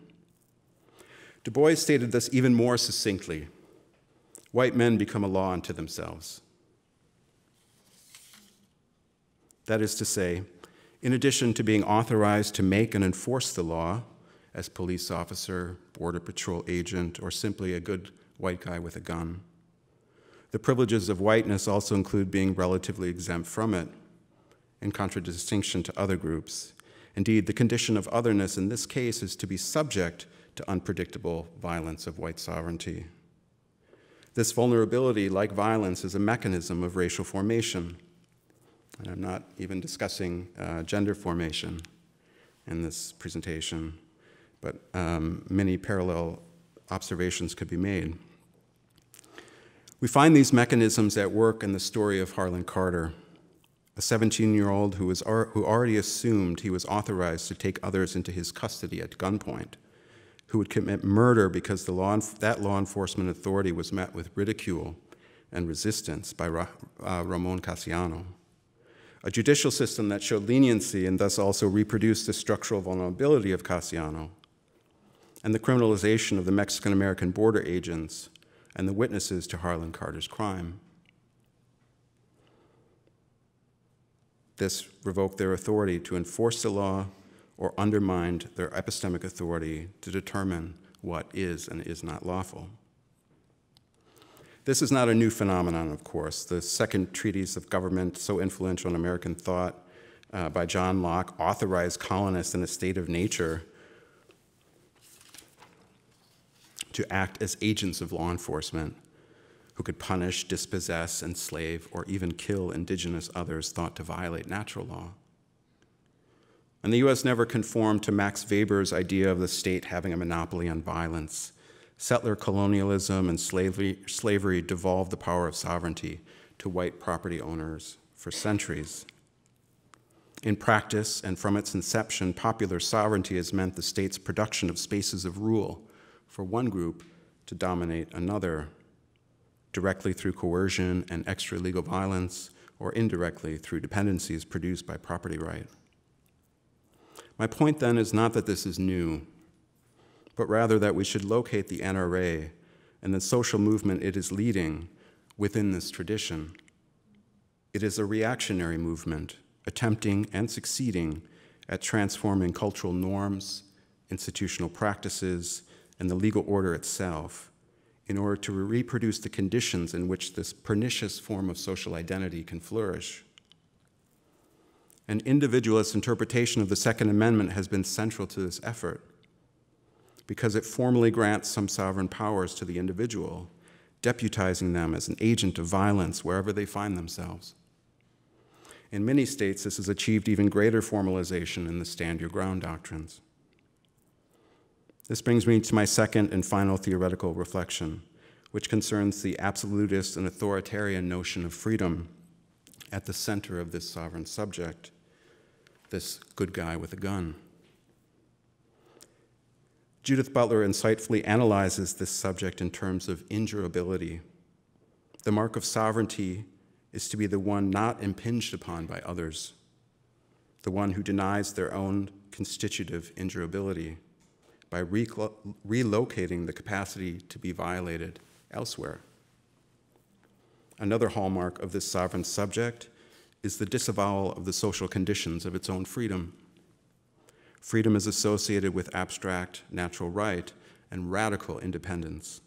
Du Bois stated this even more succinctly white men become a law unto themselves. That is to say, in addition to being authorized to make and enforce the law as police officer, border patrol agent, or simply a good white guy with a gun, the privileges of whiteness also include being relatively exempt from it, in contradistinction to other groups. Indeed, the condition of otherness in this case is to be subject to unpredictable violence of white sovereignty. This vulnerability, like violence, is a mechanism of racial formation and I'm not even discussing uh, gender formation in this presentation, but um, many parallel observations could be made. We find these mechanisms at work in the story of Harlan Carter, a 17 year old who, was, who already assumed he was authorized to take others into his custody at gunpoint, who would commit murder because the law, that law enforcement authority was met with ridicule and resistance by Ra, uh, Ramon Casiano a judicial system that showed leniency and thus also reproduced the structural vulnerability of Casiano, and the criminalization of the Mexican American border agents and the witnesses to Harlan Carter's crime. This revoked their authority to enforce the law or undermined their epistemic authority to determine what is and is not lawful. This is not a new phenomenon, of course. The second treatise of government, so influential in American thought uh, by John Locke, authorized colonists in a state of nature to act as agents of law enforcement who could punish, dispossess, enslave, or even kill indigenous others thought to violate natural law. And the US never conformed to Max Weber's idea of the state having a monopoly on violence Settler colonialism and slavery, slavery devolved the power of sovereignty to white property owners for centuries. In practice, and from its inception, popular sovereignty has meant the state's production of spaces of rule for one group to dominate another, directly through coercion and extralegal violence, or indirectly through dependencies produced by property right. My point then is not that this is new but rather that we should locate the NRA and the social movement it is leading within this tradition. It is a reactionary movement attempting and succeeding at transforming cultural norms, institutional practices, and the legal order itself in order to reproduce the conditions in which this pernicious form of social identity can flourish. An individualist interpretation of the Second Amendment has been central to this effort because it formally grants some sovereign powers to the individual, deputizing them as an agent of violence wherever they find themselves. In many states, this has achieved even greater formalization in the stand your ground doctrines. This brings me to my second and final theoretical reflection, which concerns the absolutist and authoritarian notion of freedom at the center of this sovereign subject, this good guy with a gun. Judith Butler insightfully analyzes this subject in terms of injurability. The mark of sovereignty is to be the one not impinged upon by others, the one who denies their own constitutive injurability by relocating the capacity to be violated elsewhere. Another hallmark of this sovereign subject is the disavowal of the social conditions of its own freedom. Freedom is associated with abstract natural right and radical independence.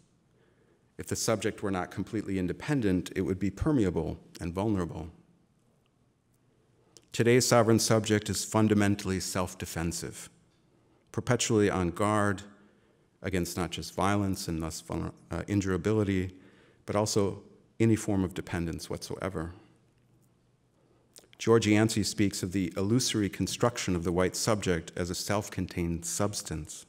If the subject were not completely independent, it would be permeable and vulnerable. Today's sovereign subject is fundamentally self defensive, perpetually on guard against not just violence and thus uh, injurability, but also any form of dependence whatsoever. George Yancy speaks of the illusory construction of the white subject as a self contained substance.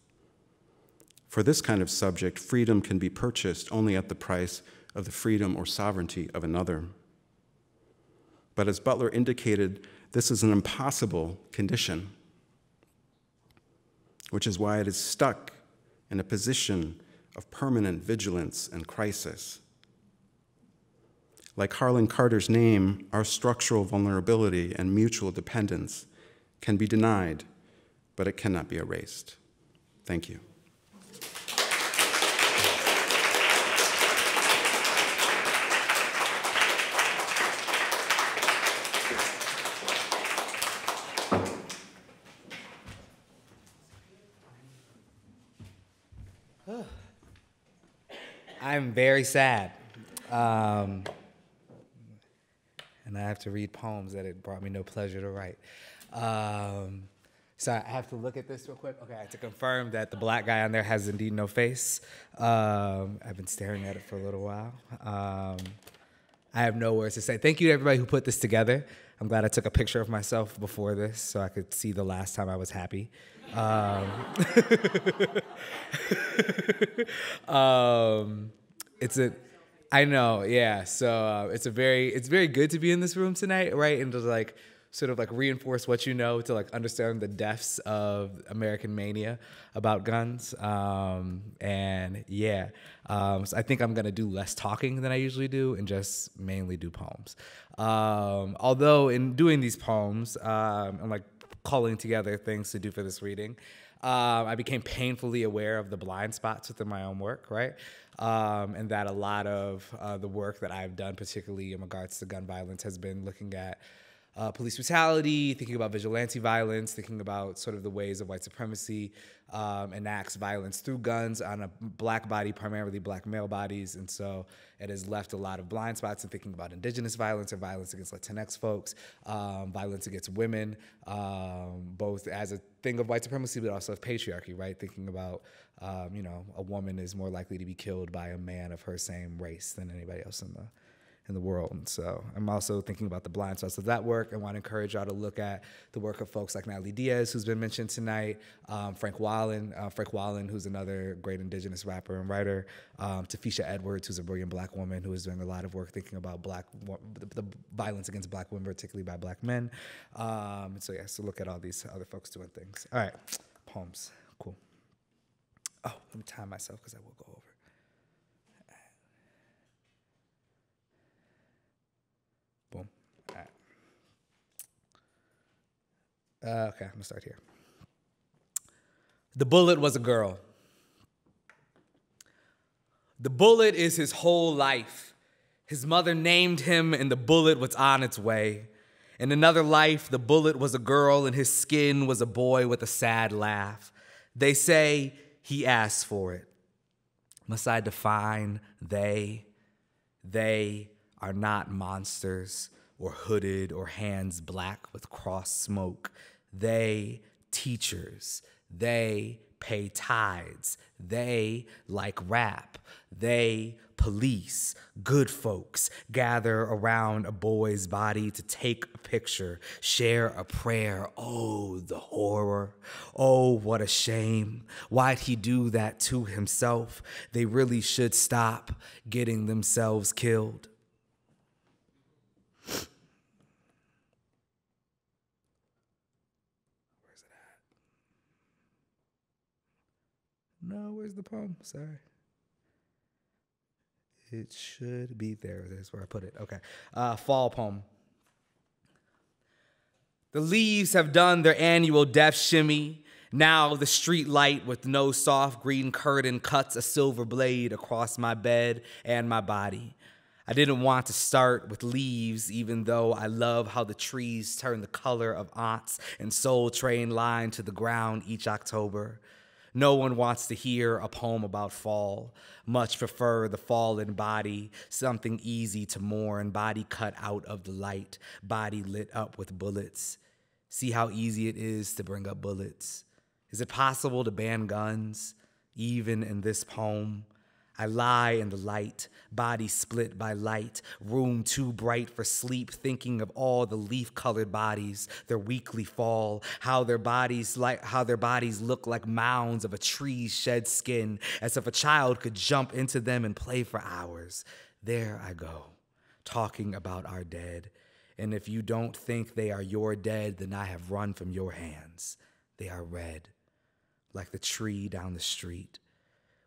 For this kind of subject, freedom can be purchased only at the price of the freedom or sovereignty of another. But as Butler indicated, this is an impossible condition, which is why it is stuck in a position of permanent vigilance and crisis. Like Harlan Carter's name, our structural vulnerability and mutual dependence can be denied, but it cannot be erased. Thank you.
Very sad. Um, and I have to read poems that it brought me no pleasure to write. Um, so I have to look at this real quick. Okay, I have to confirm that the black guy on there has indeed no face. Um, I've been staring at it for a little while. Um, I have no words to say. Thank you to everybody who put this together. I'm glad I took a picture of myself before this so I could see the last time I was happy. Um, um, it's a I know, yeah. So uh, it's a very, it's very good to be in this room tonight, right? And to like sort of like reinforce what you know to like understand the depths of American mania about guns. Um, and yeah, um, so I think I'm gonna do less talking than I usually do and just mainly do poems. Um, although in doing these poems, um, I'm like calling together things to do for this reading. Um, I became painfully aware of the blind spots within my own work, right? Um, and that a lot of uh, the work that I've done, particularly in regards to gun violence, has been looking at uh, police brutality, thinking about vigilante violence, thinking about sort of the ways of white supremacy um, enacts violence through guns on a black body, primarily black male bodies. And so it has left a lot of blind spots in thinking about indigenous violence or violence against Latinx folks, um, violence against women, um, both as a thing of white supremacy, but also of patriarchy, right? Thinking about, um, you know, a woman is more likely to be killed by a man of her same race than anybody else in the in the world. And so I'm also thinking about the blind spots of that work. I want to encourage y'all to look at the work of folks like Natalie Diaz, who's been mentioned tonight, um, Frank Waln, uh, Frank Waln, who's another great indigenous rapper and writer, um, Tafisha Edwards, who's a brilliant black woman who is doing a lot of work thinking about black the, the violence against black women, particularly by black men. Um, so yeah, so look at all these other folks doing things. All right, poems, cool. Oh, let me time myself because I will go over. Uh, okay, I'm gonna start here. The bullet was a girl. The bullet is his whole life. His mother named him, and the bullet was on its way. In another life, the bullet was a girl, and his skin was a boy with a sad laugh. They say he asks for it. Must I define they? They are not monsters or hooded or hands black with cross smoke. They teachers. They pay tithes. They like rap. They police, good folks, gather around a boy's body to take a picture, share a prayer. Oh, the horror. Oh, what a shame. Why'd he do that to himself? They really should stop getting themselves killed. No, where's the poem? Sorry. It should be there. There's where I put it. Okay. Uh, fall poem. The leaves have done their annual death shimmy. Now the street light with no soft green curtain cuts a silver blade across my bed and my body. I didn't want to start with leaves, even though I love how the trees turn the color of aunts and soul train line to the ground each October. No one wants to hear a poem about fall. Much prefer the fallen body, something easy to mourn, body cut out of the light, body lit up with bullets. See how easy it is to bring up bullets. Is it possible to ban guns, even in this poem? I lie in the light, body split by light, room too bright for sleep, thinking of all the leaf-colored bodies, their weekly fall, how their bodies like how their bodies look like mounds of a tree's shed skin, as if a child could jump into them and play for hours. There I go, talking about our dead. And if you don't think they are your dead, then I have run from your hands. They are red, like the tree down the street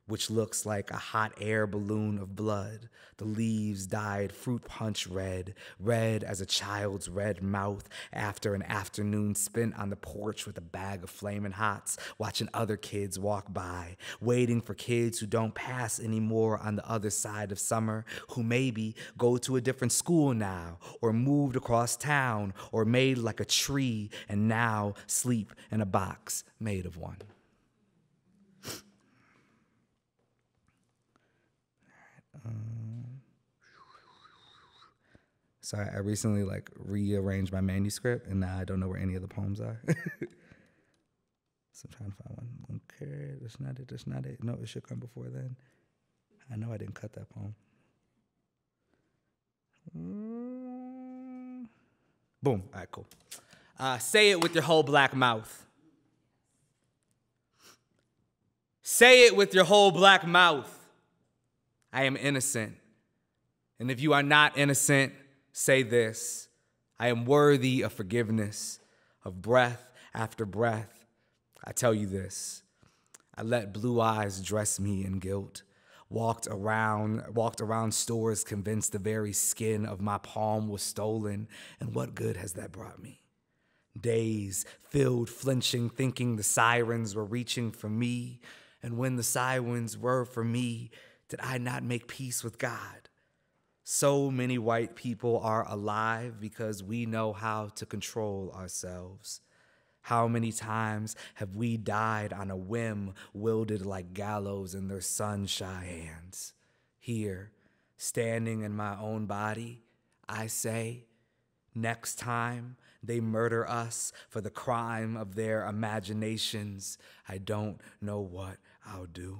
which looks like a hot air balloon of blood. The leaves dyed fruit punch red, red as a child's red mouth after an afternoon spent on the porch with a bag of flaming hots, watching other kids walk by, waiting for kids who don't pass anymore on the other side of summer, who maybe go to a different school now, or moved across town, or made like a tree and now sleep in a box made of one. So I, recently like rearranged my manuscript, and now I don't know where any of the poems are. so I'm trying to find one. Okay, that's not it. That's not it. No, it should come before then. I know I didn't cut that poem. Boom. All right, cool. Uh, say it with your whole black mouth. Say it with your whole black mouth. I am innocent. And if you are not innocent, say this I am worthy of forgiveness, of breath after breath. I tell you this I let blue eyes dress me in guilt. Walked around, walked around stores convinced the very skin of my palm was stolen. And what good has that brought me? Days filled, flinching, thinking the sirens were reaching for me. And when the sirens were for me, did I not make peace with God? So many white people are alive because we know how to control ourselves. How many times have we died on a whim, wielded like gallows in their sun-shy hands? Here, standing in my own body, I say, next time they murder us for the crime of their imaginations, I don't know what I'll do.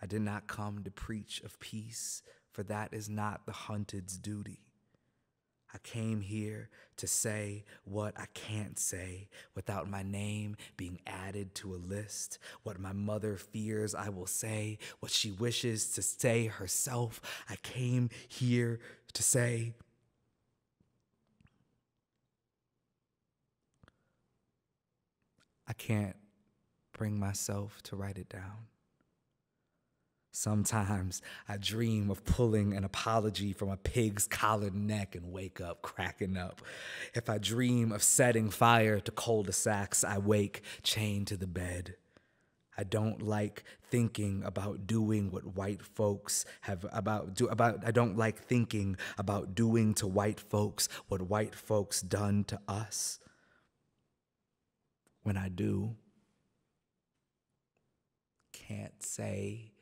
I did not come to preach of peace, for that is not the hunted's duty. I came here to say what I can't say without my name being added to a list. What my mother fears I will say, what she wishes to say herself. I came here to say, I can't bring myself to write it down. Sometimes I dream of pulling an apology from a pig's collared neck and wake up cracking up. If I dream of setting fire to cul-de-sacs, I wake chained to the bed. I don't like thinking about doing what white folks have about do about I don't like thinking about doing to white folks what white folks done to us. When I do, can't say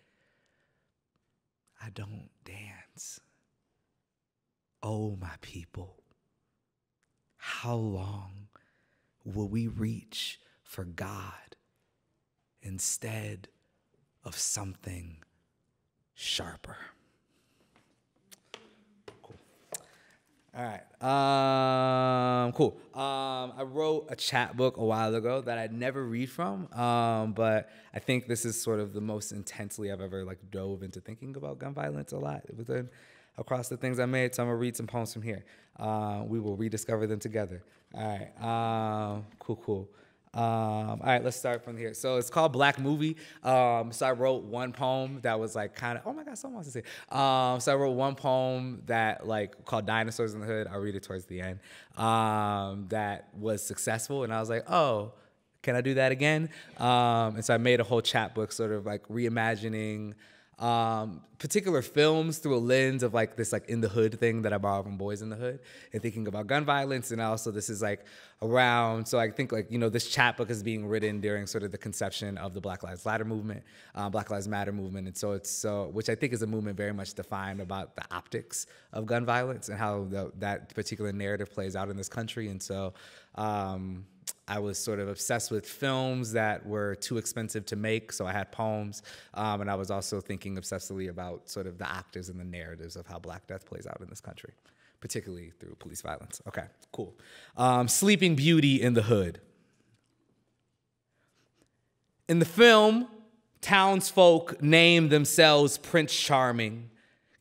I don't dance. Oh, my people, how long will we reach for God instead of something sharper? All right. Um, cool. Um, I wrote a chat book a while ago that I'd never read from, um, but I think this is sort of the most intensely I've ever like dove into thinking about gun violence a lot within across the things I made. So I'm gonna read some poems from here. Uh, we will rediscover them together. All right. Um, cool, cool. Um, all right, let's start from here. So it's called Black Movie. Um, so I wrote one poem that was like kind of, oh my God, someone wants to say. Um, so I wrote one poem that like called Dinosaurs in the Hood. I'll read it towards the end. Um, that was successful. And I was like, oh, can I do that again? Um, and so I made a whole chapbook sort of like reimagining um, particular films through a lens of like this like in the hood thing that I borrowed from Boys in the Hood and thinking about gun violence and also this is like around so I think like you know this chapbook is being written during sort of the conception of the Black Lives Matter movement, um, Black Lives Matter movement and so it's so which I think is a movement very much defined about the optics of gun violence and how the, that particular narrative plays out in this country and so. Um, I was sort of obsessed with films that were too expensive to make, so I had poems, um, and I was also thinking obsessively about sort of the actors and the narratives of how Black Death plays out in this country, particularly through police violence. Okay, cool. Um, Sleeping Beauty in the Hood. In the film, townsfolk name themselves Prince Charming,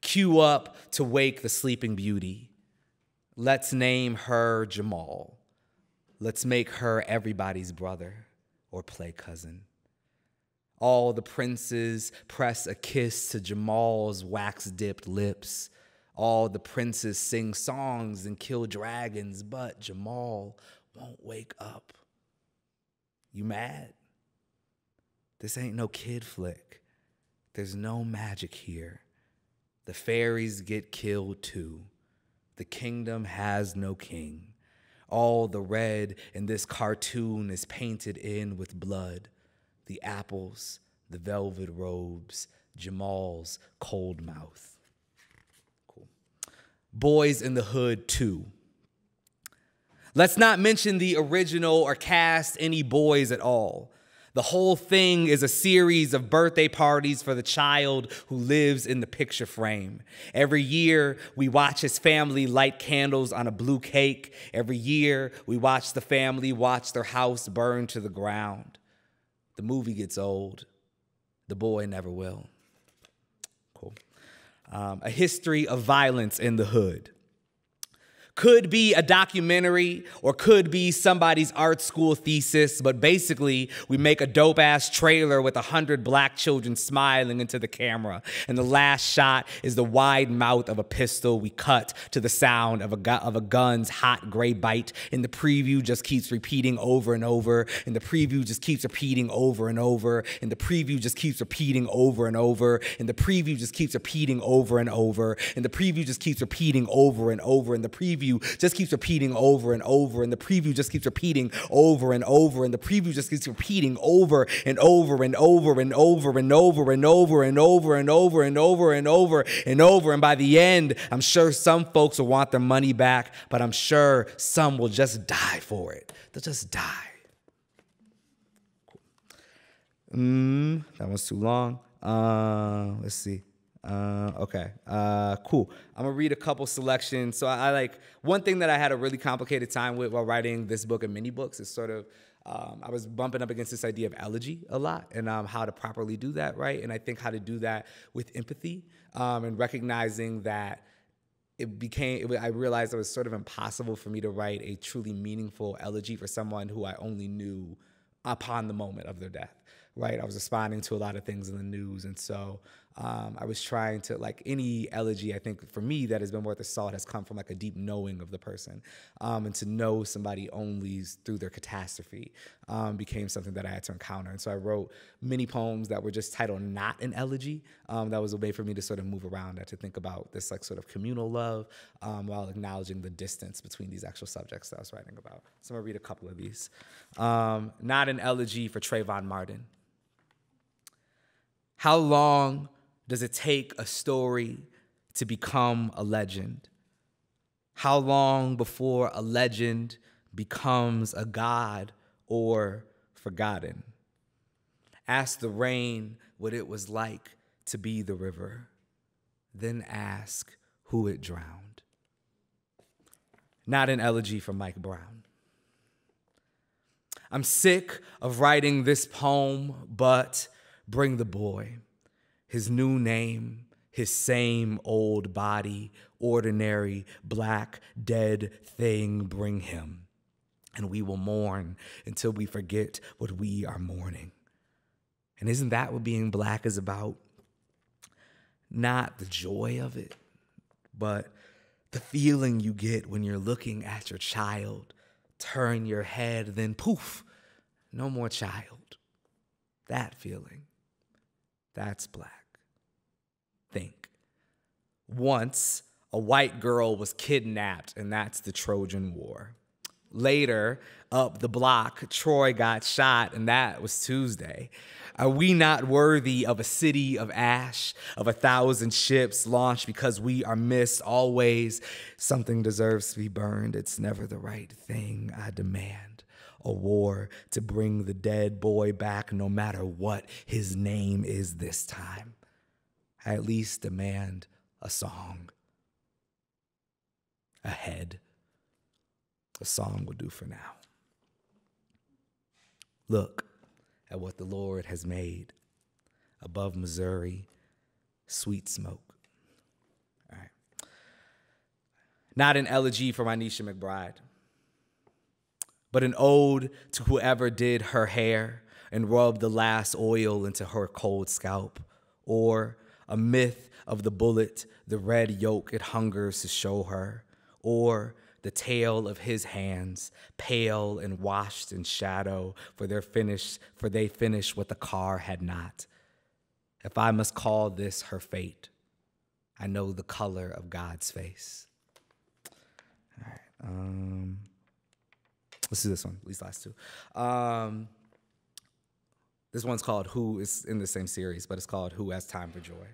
queue up to wake the sleeping beauty. Let's name her Jamal. Let's make her everybody's brother or play cousin. All the princes press a kiss to Jamal's wax dipped lips. All the princes sing songs and kill dragons, but Jamal won't wake up. You mad? This ain't no kid flick. There's no magic here. The fairies get killed too. The kingdom has no king. All the red in this cartoon is painted in with blood. The apples, the velvet robes, Jamal's cold mouth. Cool. Boys in the Hood 2. Let's not mention the original or cast any boys at all. The whole thing is a series of birthday parties for the child who lives in the picture frame. Every year, we watch his family light candles on a blue cake. Every year, we watch the family watch their house burn to the ground. The movie gets old. The boy never will. Cool. Um, a history of violence in the hood could be a documentary or could be somebody's art school thesis, but basically, we make a dope ass trailer with a hundred black children smiling into the camera. And the last shot is the wide mouth of a pistol we cut to the sound of a, gu- of a gun's hot gray bite. And the preview just keeps repeating over and over. And the preview just keeps repeating over and over. And the preview just keeps repeating over and over. And the preview just keeps repeating over and over. And the preview just keeps repeating over and over. And the preview just keeps repeating over and over, and the preview just keeps repeating over and over, and the preview just keeps repeating over and over and over and over and over and over and over and over and over and over and over. And by the end, I'm sure some folks will want their money back, but I'm sure some will just die for it. They'll just die. Mm, that was too long. Uh, let's see. Uh, okay, uh, cool. I'm gonna read a couple selections. So I, I, like one thing that I had a really complicated time with while writing this book and many books is sort of um, I was bumping up against this idea of elegy a lot and um, how to properly do that, right? And I think how to do that with empathy um, and recognizing that it became it, I realized it was sort of impossible for me to write a truly meaningful elegy for someone who I only knew upon the moment of their death right? I was responding to a lot of things in the news. And so um, I was trying to, like any elegy, I think for me that has been worth the salt has come from like a deep knowing of the person. Um, and to know somebody only through their catastrophe um, became something that I had to encounter. And so I wrote many poems that were just titled Not an Elegy. Um, that was a way for me to sort of move around and to think about this like sort of communal love um, while acknowledging the distance between these actual subjects that I was writing about. So I'm gonna read a couple of these. Um, Not an Elegy for Trayvon Martin. How long does it take a story to become a legend? How long before a legend becomes a god or forgotten? Ask the rain what it was like to be the river, then ask who it drowned. Not an elegy from Mike Brown. I'm sick of writing this poem, but bring the boy, his new name, his same old body, ordinary black dead thing, bring him. And we will mourn until we forget what we are mourning. And isn't that what being black is about? Not the joy of it, but the feeling you get when you're looking at your child turn your head, then poof, no more child. That feeling. That's black. Think. Once, a white girl was kidnapped, and that's the Trojan War. Later, up the block, Troy got shot, and that was Tuesday. Are we not worthy of a city of ash, of a thousand ships launched because we are missed always? Something deserves to be burned. It's never the right thing. I demand a war to bring the dead boy back, no matter what his name is this time. I at least demand a song. A head. A song will do for now. Look at what the Lord has made above Missouri, sweet smoke. All right. Not an elegy for Renisha McBride, but an ode to whoever did her hair and rubbed the last oil into her cold scalp, or a myth of the bullet, the red yoke it hungers to show her, or the tale of his hands, pale and washed in shadow, for their finish, for they finished what the car had not. If I must call this her fate, I know the color of God's face. All right. Um, let's do this one, these last two. Um, this one's called Who is in the same series, but it's called Who Has Time for Joy.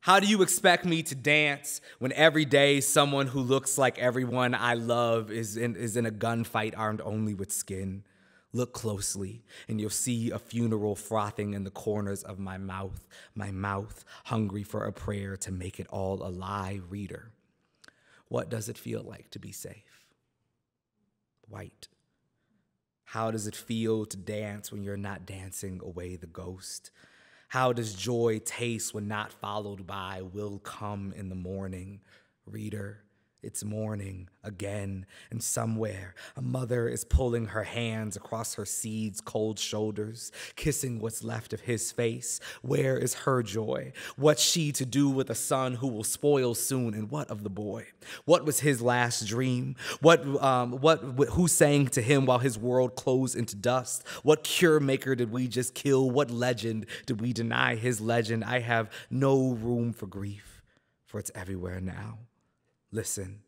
How do you expect me to dance when every day someone who looks like everyone I love is in, is in a gunfight armed only with skin? Look closely, and you'll see a funeral frothing in the corners of my mouth, my mouth hungry for a prayer to make it all a lie, reader. What does it feel like to be safe? White. How does it feel to dance when you're not dancing away the ghost? How does joy taste when not followed by will come in the morning? Reader, it's morning again, and somewhere a mother is pulling her hands across her seed's cold shoulders, kissing what's left of his face. Where is her joy? What's she to do with a son who will spoil soon? And what of the boy? What was his last dream? What, um, what, who sang to him while his world closed into dust? What cure maker did we just kill? What legend did we deny his legend? I have no room for grief, for it's everywhere now. Listen,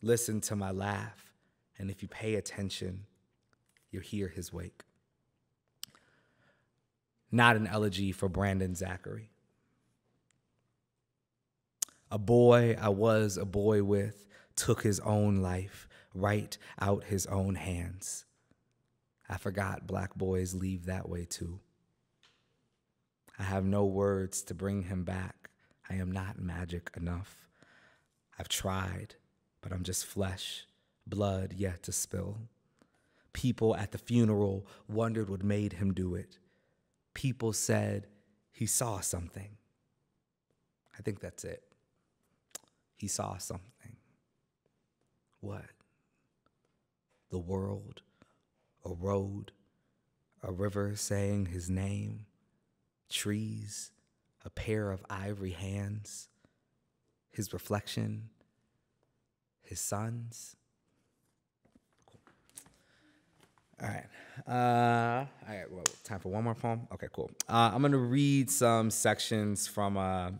listen to my laugh, and if you pay attention, you'll hear his wake. Not an elegy for Brandon Zachary. A boy I was a boy with took his own life right out his own hands. I forgot black boys leave that way too. I have no words to bring him back. I am not magic enough. I've tried, but I'm just flesh, blood yet to spill. People at the funeral wondered what made him do it. People said he saw something. I think that's it. He saw something. What? The world, a road, a river saying his name, trees, a pair of ivory hands his reflection, his sons. Cool. All right. Uh, all right. Well, time for one more poem. Okay, cool. Uh, I'm gonna read some sections from uh,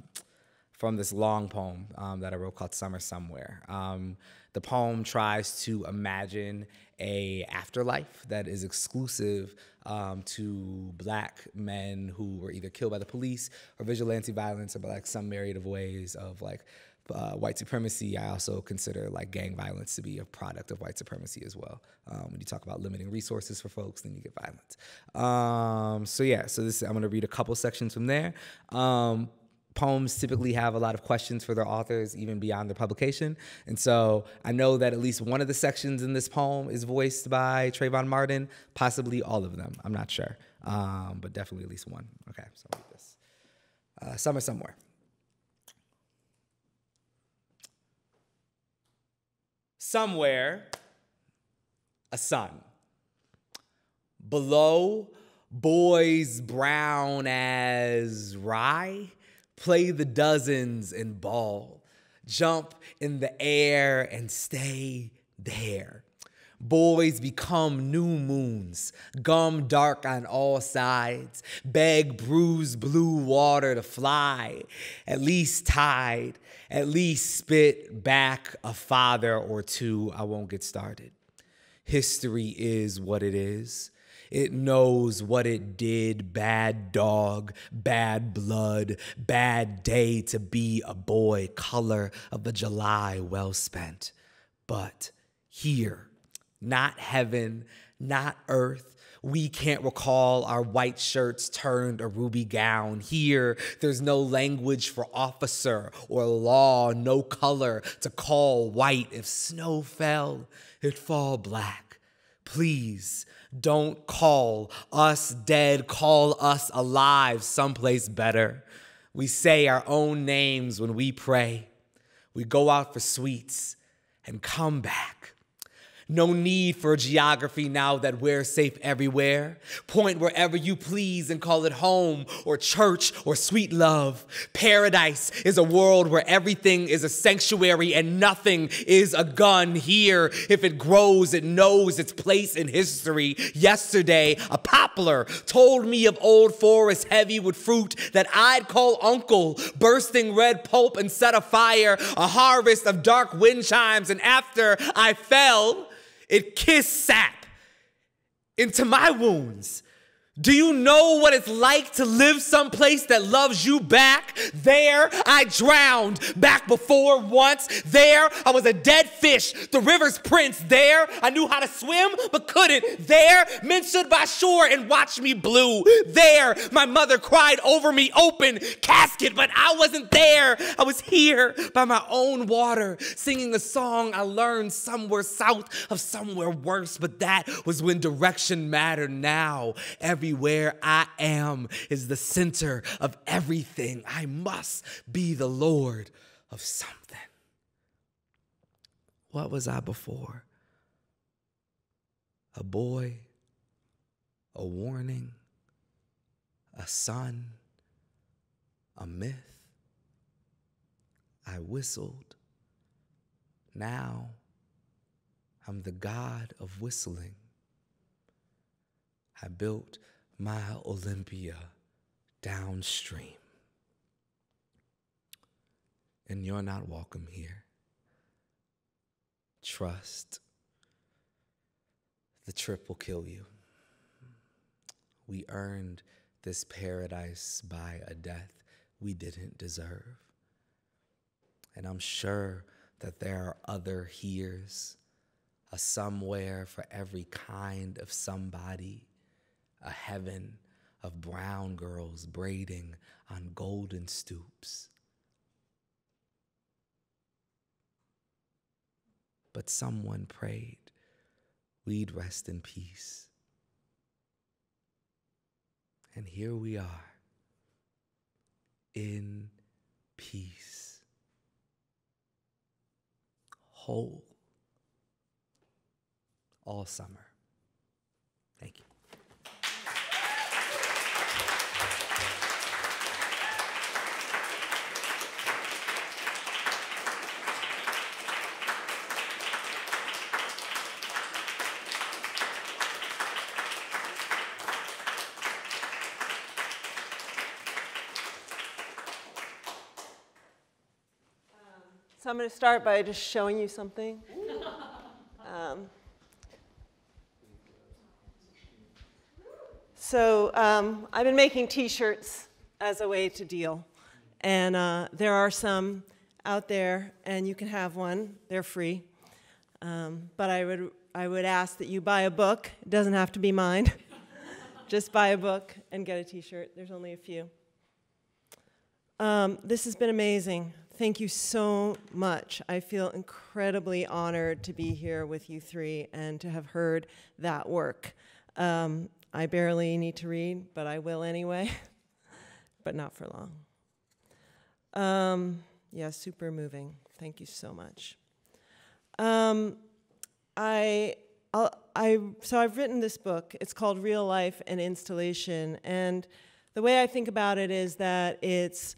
from this long poem um, that I wrote called "Summer Somewhere." Um, the poem tries to imagine a afterlife that is exclusive um, to black men who were either killed by the police or vigilante violence or by like some myriad of ways of like uh, white supremacy. I also consider like gang violence to be a product of white supremacy as well. Um, when you talk about limiting resources for folks, then you get violence. Um, so yeah, so this I'm gonna read a couple sections from there. Poems typically have a lot of questions for their authors, even beyond their publication. And so I know that at least one of the sections in this poem is voiced by Trayvon Martin, possibly all of them. I'm not sure, um, but definitely at least one. Okay, so I'll read this. Uh, Summer Somewhere. Somewhere, a sun. Below, boys brown as rye play the dozens and ball, jump in the air and stay there. Boys become new moons, gum dark on all sides, beg bruised blue water to fly, at least tide, at least spit back a father or two. I won't get started. History is what it is. It knows what it did bad dog, bad blood, bad day to be a boy, color of the July well spent. But here, not heaven, not earth. We can't recall our white shirts turned a ruby gown. Here, there's no language for officer or law, no color to call white. If snow fell, it'd fall black. Please don't call us dead, call us alive someplace better. We say our own names when we pray. We go out for sweets and come back no need for geography now that we're safe everywhere. Point wherever you please and call it home or church or sweet love. Paradise is a world where everything is a sanctuary and nothing is a gun. Here, if it grows, it knows its place in history. Yesterday, a poplar told me of old forests heavy with fruit that I'd call uncle, bursting red pulp and set afire, a harvest of dark wind chimes. And after I fell, it kissed sap into my wounds do you know what it's like to live someplace that loves you back? There, I drowned back before once. There, I was a dead fish, the river's prince. There, I knew how to swim but couldn't. There, men stood by shore and watched me blue. There, my mother cried over me, open casket, but I wasn't there. I was here by my own water, singing a song I learned somewhere south of somewhere worse. But that was when direction mattered. Now, every everywhere I am is the center of everything. I must be the Lord of something. What was I before? A boy, a warning, a son, a myth. I whistled. Now I'm the God of whistling. I built my Olympia downstream. And you're not welcome here. Trust. The trip will kill you. We earned this paradise by a death we didn't deserve. And I'm sure that there are other here's, a somewhere for every kind of somebody a heaven of brown girls braiding on golden stoops. But someone prayed we'd rest in peace. And here we are in peace, whole, all summer. Thank you.
So I'm going to start by just showing you something. Um, so um, I've been making T-shirts as a way to deal, and uh, there are some out there, and you can have one. They're free, um, but I would I would ask that you buy a book. It doesn't have to be mine. just buy a book and get a T-shirt. There's only a few. Um, this has been amazing. Thank you so much. I feel incredibly honored to be here with you three and to have heard that work. Um, I barely need to read, but I will anyway, but not for long. Um, yeah, super moving. Thank you so much. Um, I, I'll, I, so I've written this book. It's called Real Life and Installation, and the way I think about it is that it's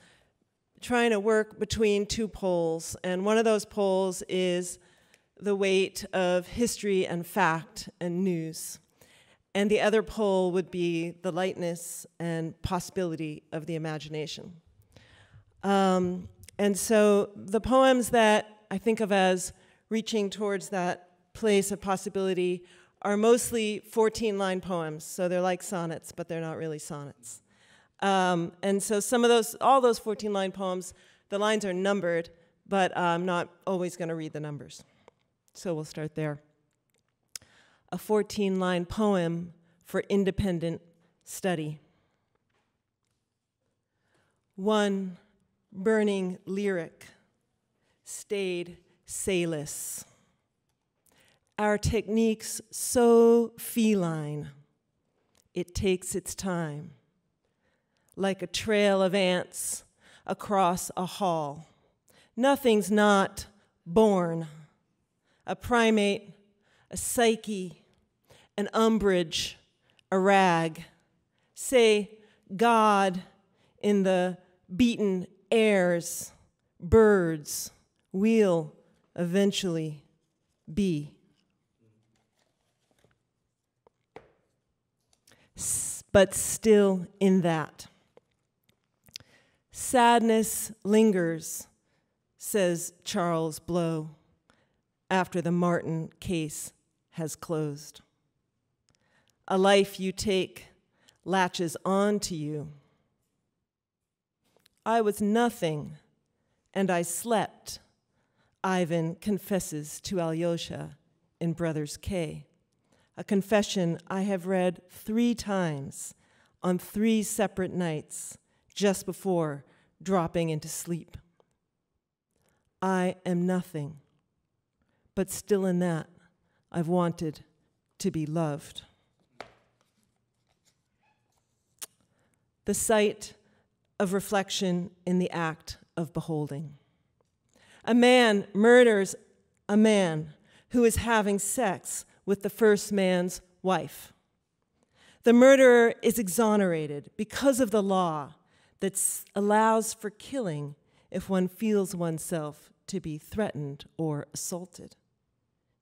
trying to work between two poles. And one of those poles is the weight of history and fact and news. And the other pole would be the lightness and possibility of the imagination. Um, and so the poems that I think of as reaching towards that place of possibility are mostly 14 line poems. So they're like sonnets, but they're not really sonnets. Um, and so some of those, all those 14 line poems, the lines are numbered, but I'm not always going to read the numbers. So we'll start there. A 14 line poem for independent study. One burning lyric stayed sailless. Our techniques so feline, it takes its time, like a trail of ants across a hall. Nothing's not born. A primate, a psyche, an umbrage, a rag. Say God in the beaten airs, birds will eventually be. but still in that. Sadness lingers, says Charles Blow, after the Martin case has closed. A life you take latches on to you. I was nothing, and I slept, Ivan confesses to Alyosha in Brothers K a confession I have read three times on three separate nights just before dropping into sleep. I am nothing, but still in that, I've wanted to be loved. The sight of reflection in the act of beholding. A man murders a man who is having sex with the first man's wife. The murderer is exonerated because of the law that allows for killing if one feels oneself to be threatened or assaulted.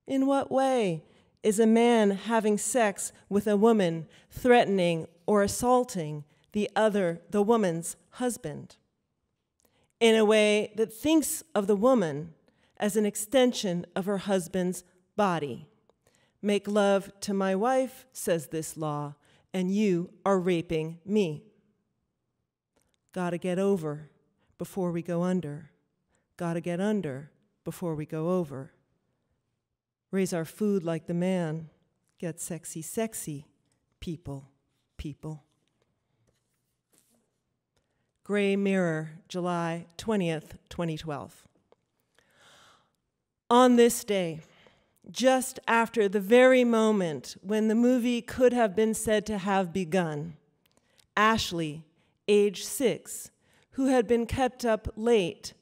In what way is a man having sex with a woman threatening or assaulting the other, the woman's husband? In a way that thinks of the woman as an extension of her husband's body. Make love to my wife, says this law, and you are raping me. Gotta get over before we go under. Gotta get under before we go over. Raise our food like the man. Get sexy, sexy, people, people. Gray Mirror, July 20th, 2012. On this day, just after the very moment when the movie could have been said to have begun. Ashley, age six, who had been kept up late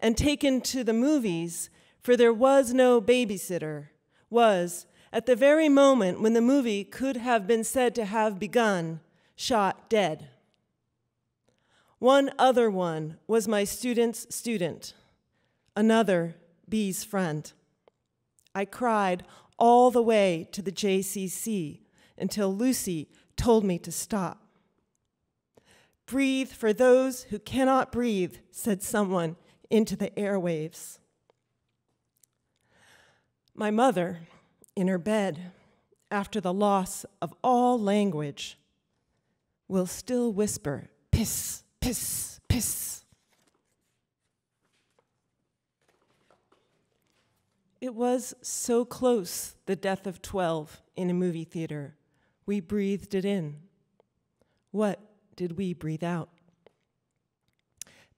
and taken to the movies for there was no babysitter, was, at the very moment when the movie could have been said to have begun, shot dead. One other one was my student's student, another B's friend. I cried all the way to the JCC until Lucy told me to stop. Breathe for those who cannot breathe, said someone into the airwaves. My mother, in her bed, after the loss of all language, will still whisper, piss, piss, piss. It was so close, the death of 12 in a movie theater. We breathed it in. What did we breathe out?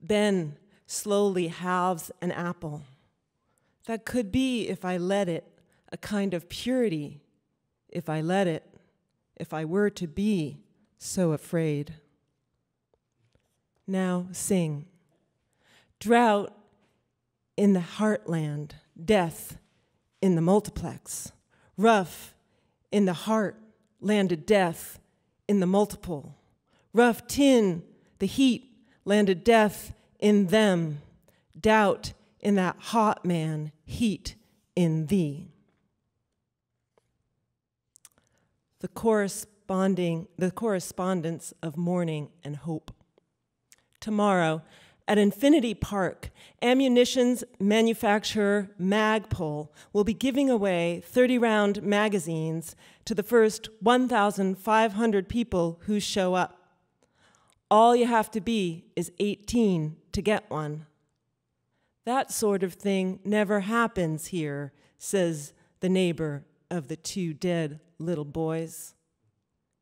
Ben slowly halves an apple. That could be, if I let it, a kind of purity, if I let it, if I were to be so afraid. Now sing. Drought in the heartland death in the multiplex. Rough in the heart landed death in the multiple. Rough tin, the heat, landed death in them. Doubt in that hot man, heat in thee. The corresponding the correspondence of mourning and hope. Tomorrow, at Infinity Park, ammunitions manufacturer Magpul will be giving away 30 round magazines to the first 1,500 people who show up. All you have to be is 18 to get one. That sort of thing never happens here, says the neighbor of the two dead little boys.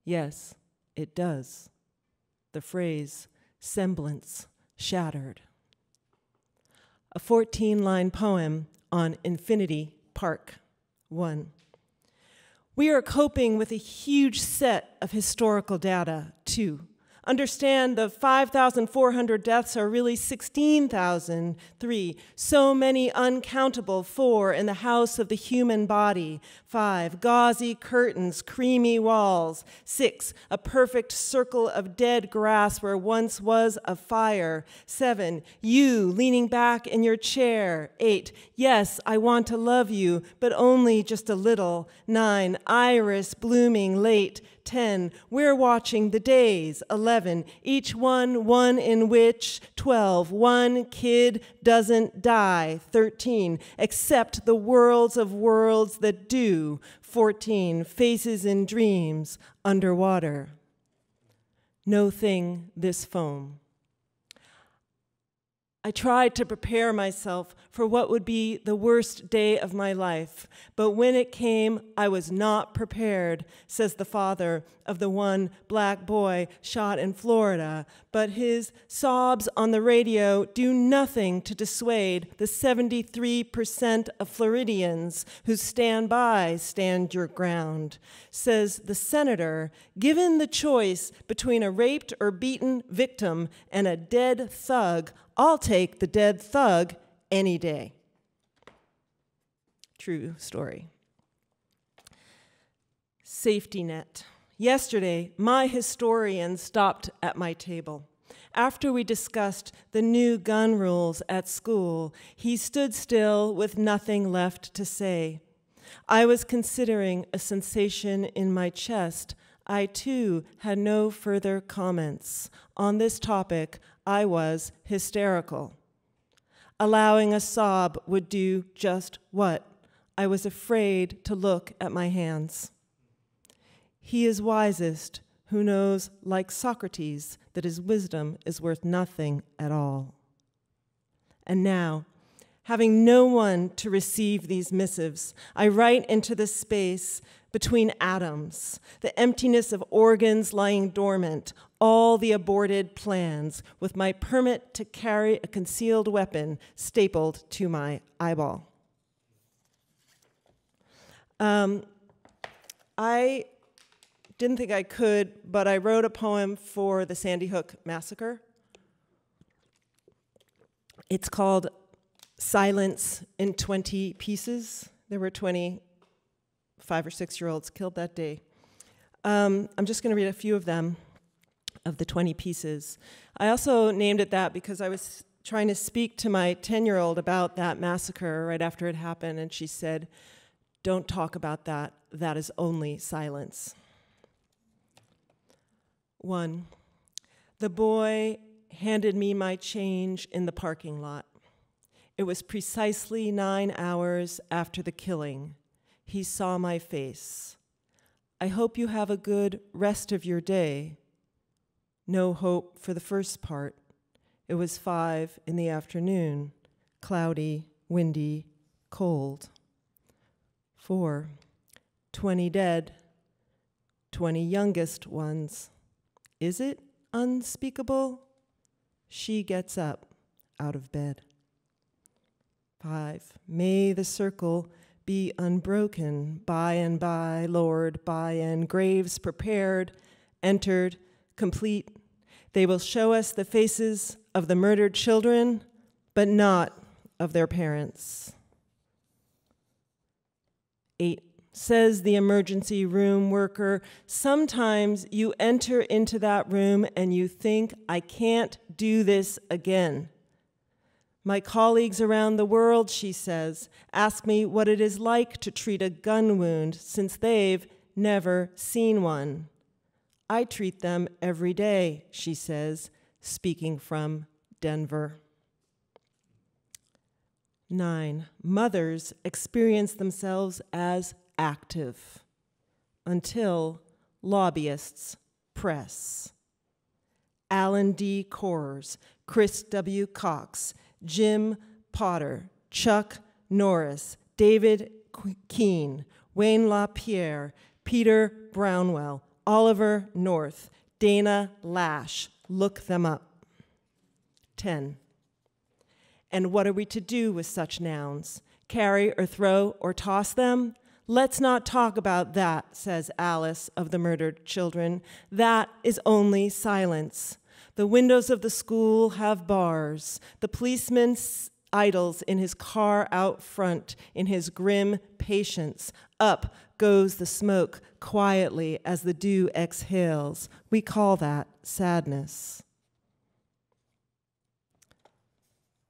Yes, it does. The phrase semblance shattered. A 14 line poem on Infinity Park. 1. We are coping with a huge set of historical data. 2 understand the 5,400 deaths are really 16,003. So many uncountable. Four, in the house of the human body. Five, gauzy curtains, creamy walls. Six, a perfect circle of dead grass where once was a fire. Seven, you leaning back in your chair. Eight, yes, I want to love you, but only just a little. Nine, iris blooming late. 10. We're watching the days. 11. Each one, one in which. 12. One kid doesn't die. 13. Except the worlds of worlds that do. 14. Faces in dreams underwater. No thing this foam. I tried to prepare myself for what would be the worst day of my life, but when it came, I was not prepared, says the father of the one black boy shot in Florida. But his sobs on the radio do nothing to dissuade the 73% of Floridians who stand by stand your ground, says the senator. Given the choice between a raped or beaten victim and a dead thug, I'll take the dead thug any day. True story. Safety net. Yesterday, my historian stopped at my table. After we discussed the new gun rules at school, he stood still with nothing left to say. I was considering a sensation in my chest. I too had no further comments. On this topic, I was hysterical. Allowing a sob would do just what? I was afraid to look at my hands. He is wisest who knows, like Socrates, that his wisdom is worth nothing at all. And now, having no one to receive these missives, I write into the space between atoms, the emptiness of organs lying dormant, all the aborted plans, with my permit to carry a concealed weapon stapled to my eyeball. Um, I didn't think I could, but I wrote a poem for the Sandy Hook Massacre. It's called Silence in 20 Pieces. There were 20 five or six year olds killed that day. Um, I'm just going to read a few of them, of the 20 pieces. I also named it that because I was trying to speak to my 10 year old about that massacre right after it happened, and she said, Don't talk about that. That is only silence. One, the boy handed me my change in the parking lot. It was precisely nine hours after the killing he saw my face. I hope you have a good rest of your day. No hope for the first part. It was five in the afternoon, cloudy, windy, cold. Four, 20 dead, 20 youngest ones. Is it unspeakable? She gets up out of bed. Five, may the circle be unbroken. By and by, Lord, by and graves prepared, entered, complete. They will show us the faces of the murdered children, but not of their parents. Eight. Says the emergency room worker, sometimes you enter into that room and you think, I can't do this again. My colleagues around the world, she says, ask me what it is like to treat a gun wound since they've never seen one. I treat them every day, she says, speaking from Denver. Nine, mothers experience themselves as active until lobbyists press. Allan D. Cors, Chris W. Cox, Jim Porter, Chuck Norris, David Keene, Wayne LaPierre, Peter Brownell, Oliver North, Dana Loesch. Look them up. 10. And what are we to do with such nouns? Carry or throw or toss them? Let's not talk about that, says Alice of the murdered children. That is only silence. The windows of the school have bars. The policeman idles in his car out front in his grim patience. Up goes the smoke quietly as the dew exhales. We call that sadness.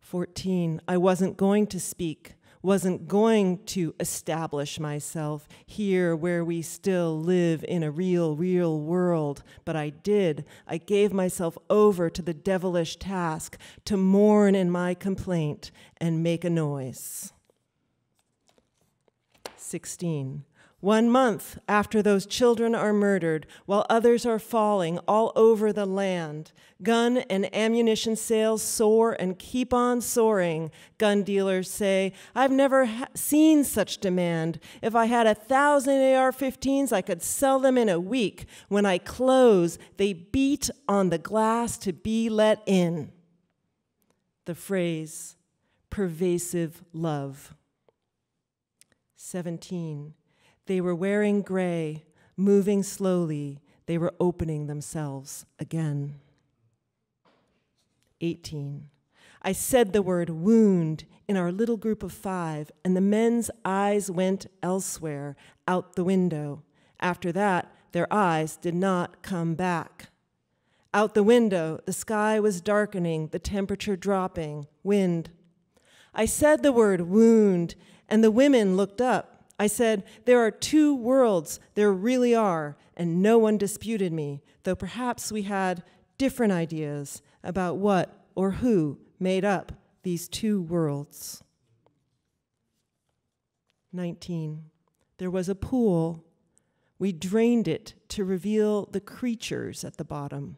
14. I wasn't going to speak wasn't going to establish myself here where we still live in a real, real world, but I did. I gave myself over to the devilish task to mourn in my complaint and make a noise. 16. One month after those children are murdered, while others are falling all over the land, gun and ammunition sales soar and keep on soaring. Gun dealers say, I've never seen such demand. If I had a thousand AR 15s, I could sell them in a week. When I close, they beat on the glass to be let in. The phrase, pervasive love. 17 they were wearing gray, moving slowly. They were opening themselves again. 18. I said the word wound in our little group of five, and the men's eyes went elsewhere, out the window. After that, their eyes did not come back. Out the window, the sky was darkening, the temperature dropping, wind. I said the word wound, and the women looked up. I said, There are two worlds, there really are, and no one disputed me, though perhaps we had different ideas about what or who made up these two worlds. 19. There was a pool. We drained it to reveal the creatures at the bottom.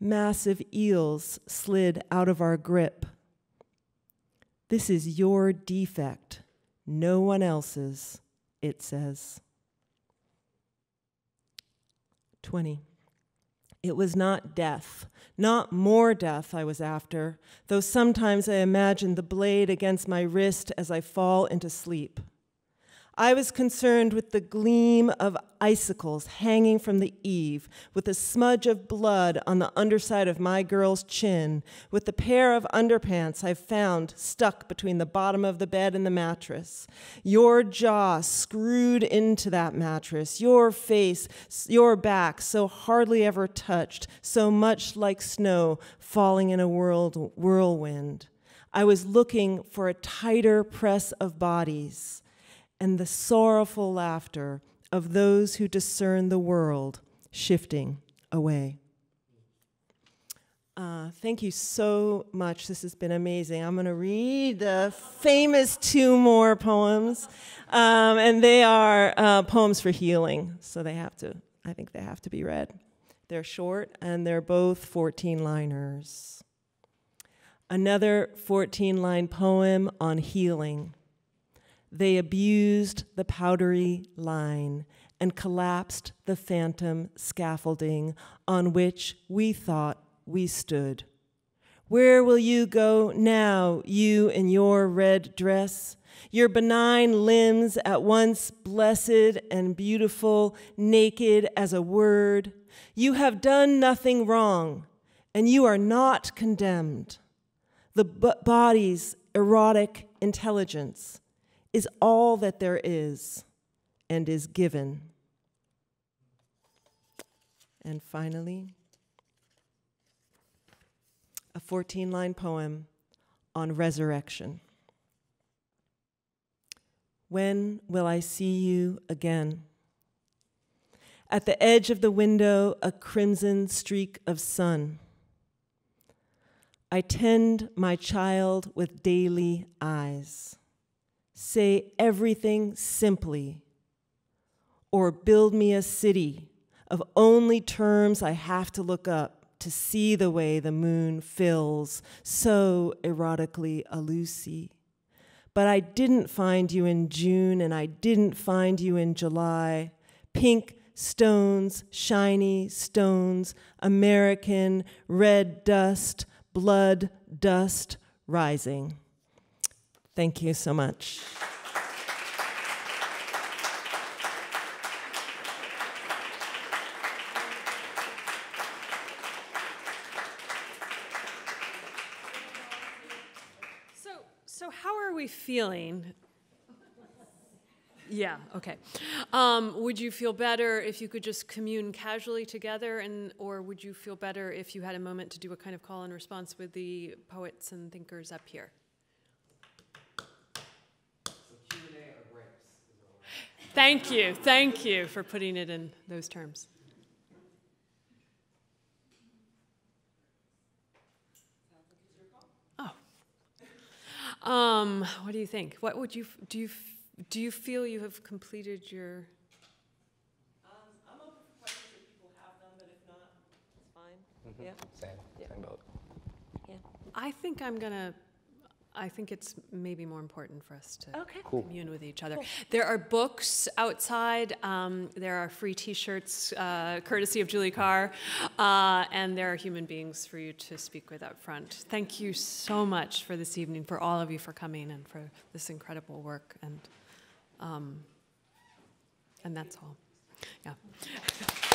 Massive eels slid out of our grip. This is your defect no one else's, it says. 20. It was not death, not more death I was after, though sometimes I imagine the blade against my wrist as I fall into sleep. I was concerned with the gleam of icicles hanging from the eave, with a smudge of blood on the underside of my girl's chin, with the pair of underpants I found stuck between the bottom of the bed and the mattress. Your jaw screwed into that mattress, your face, your back so hardly ever touched, so much like snow falling in a whirl- whirlwind. I was looking for a tighter press of bodies and the sorrowful laughter of those who discern the world shifting away. Uh, thank you so much. This has been amazing. I'm going to read the famous two more poems, um, and they are uh, poems for healing. So they have to, I think they have to be read. They're short, and they're both 14 liners. Another 14 line poem on healing. They abused the powdery line and collapsed the phantom scaffolding on which we thought we stood. Where will you go now, you in your red dress? Your benign limbs, at once blessed and beautiful, naked as a word. You have done nothing wrong, and you are not condemned. The body's erotic intelligence is all that there is and is given. And finally, a 14 line poem on resurrection. When will I see you again? At the edge of the window, a crimson streak of sun. I tend my child with daily eyes. Say everything simply, or build me a city of only terms I have to look up to see the way the moon fills so erotically a Lucy. But I didn't find you in June and I didn't find you in July. Pink stones, shiny stones, American, red dust, blood dust rising. Thank you so much.
So, so how are we feeling? Yeah, okay. Um, would you feel better if you could just commune casually together, and or would you feel better if you had a moment to do a kind of call and response with the poets and thinkers up here? Thank you, thank you for putting it in those terms. Oh. Um, what do you think? What would you do? You do you feel you have completed your?
I'm open for questions if people have them, but if not, it's fine. Yeah.
Same, same boat.
I think I'm gonna. I think it's maybe more important for us to
Okay.
commune with each other. There are books outside. Um, there are free T-shirts, uh, courtesy of Julie Carr, uh, and there are human beings for you to speak with up front. Thank you so much for this evening, for all of you for coming and for this incredible work. And um, and that's all. Yeah.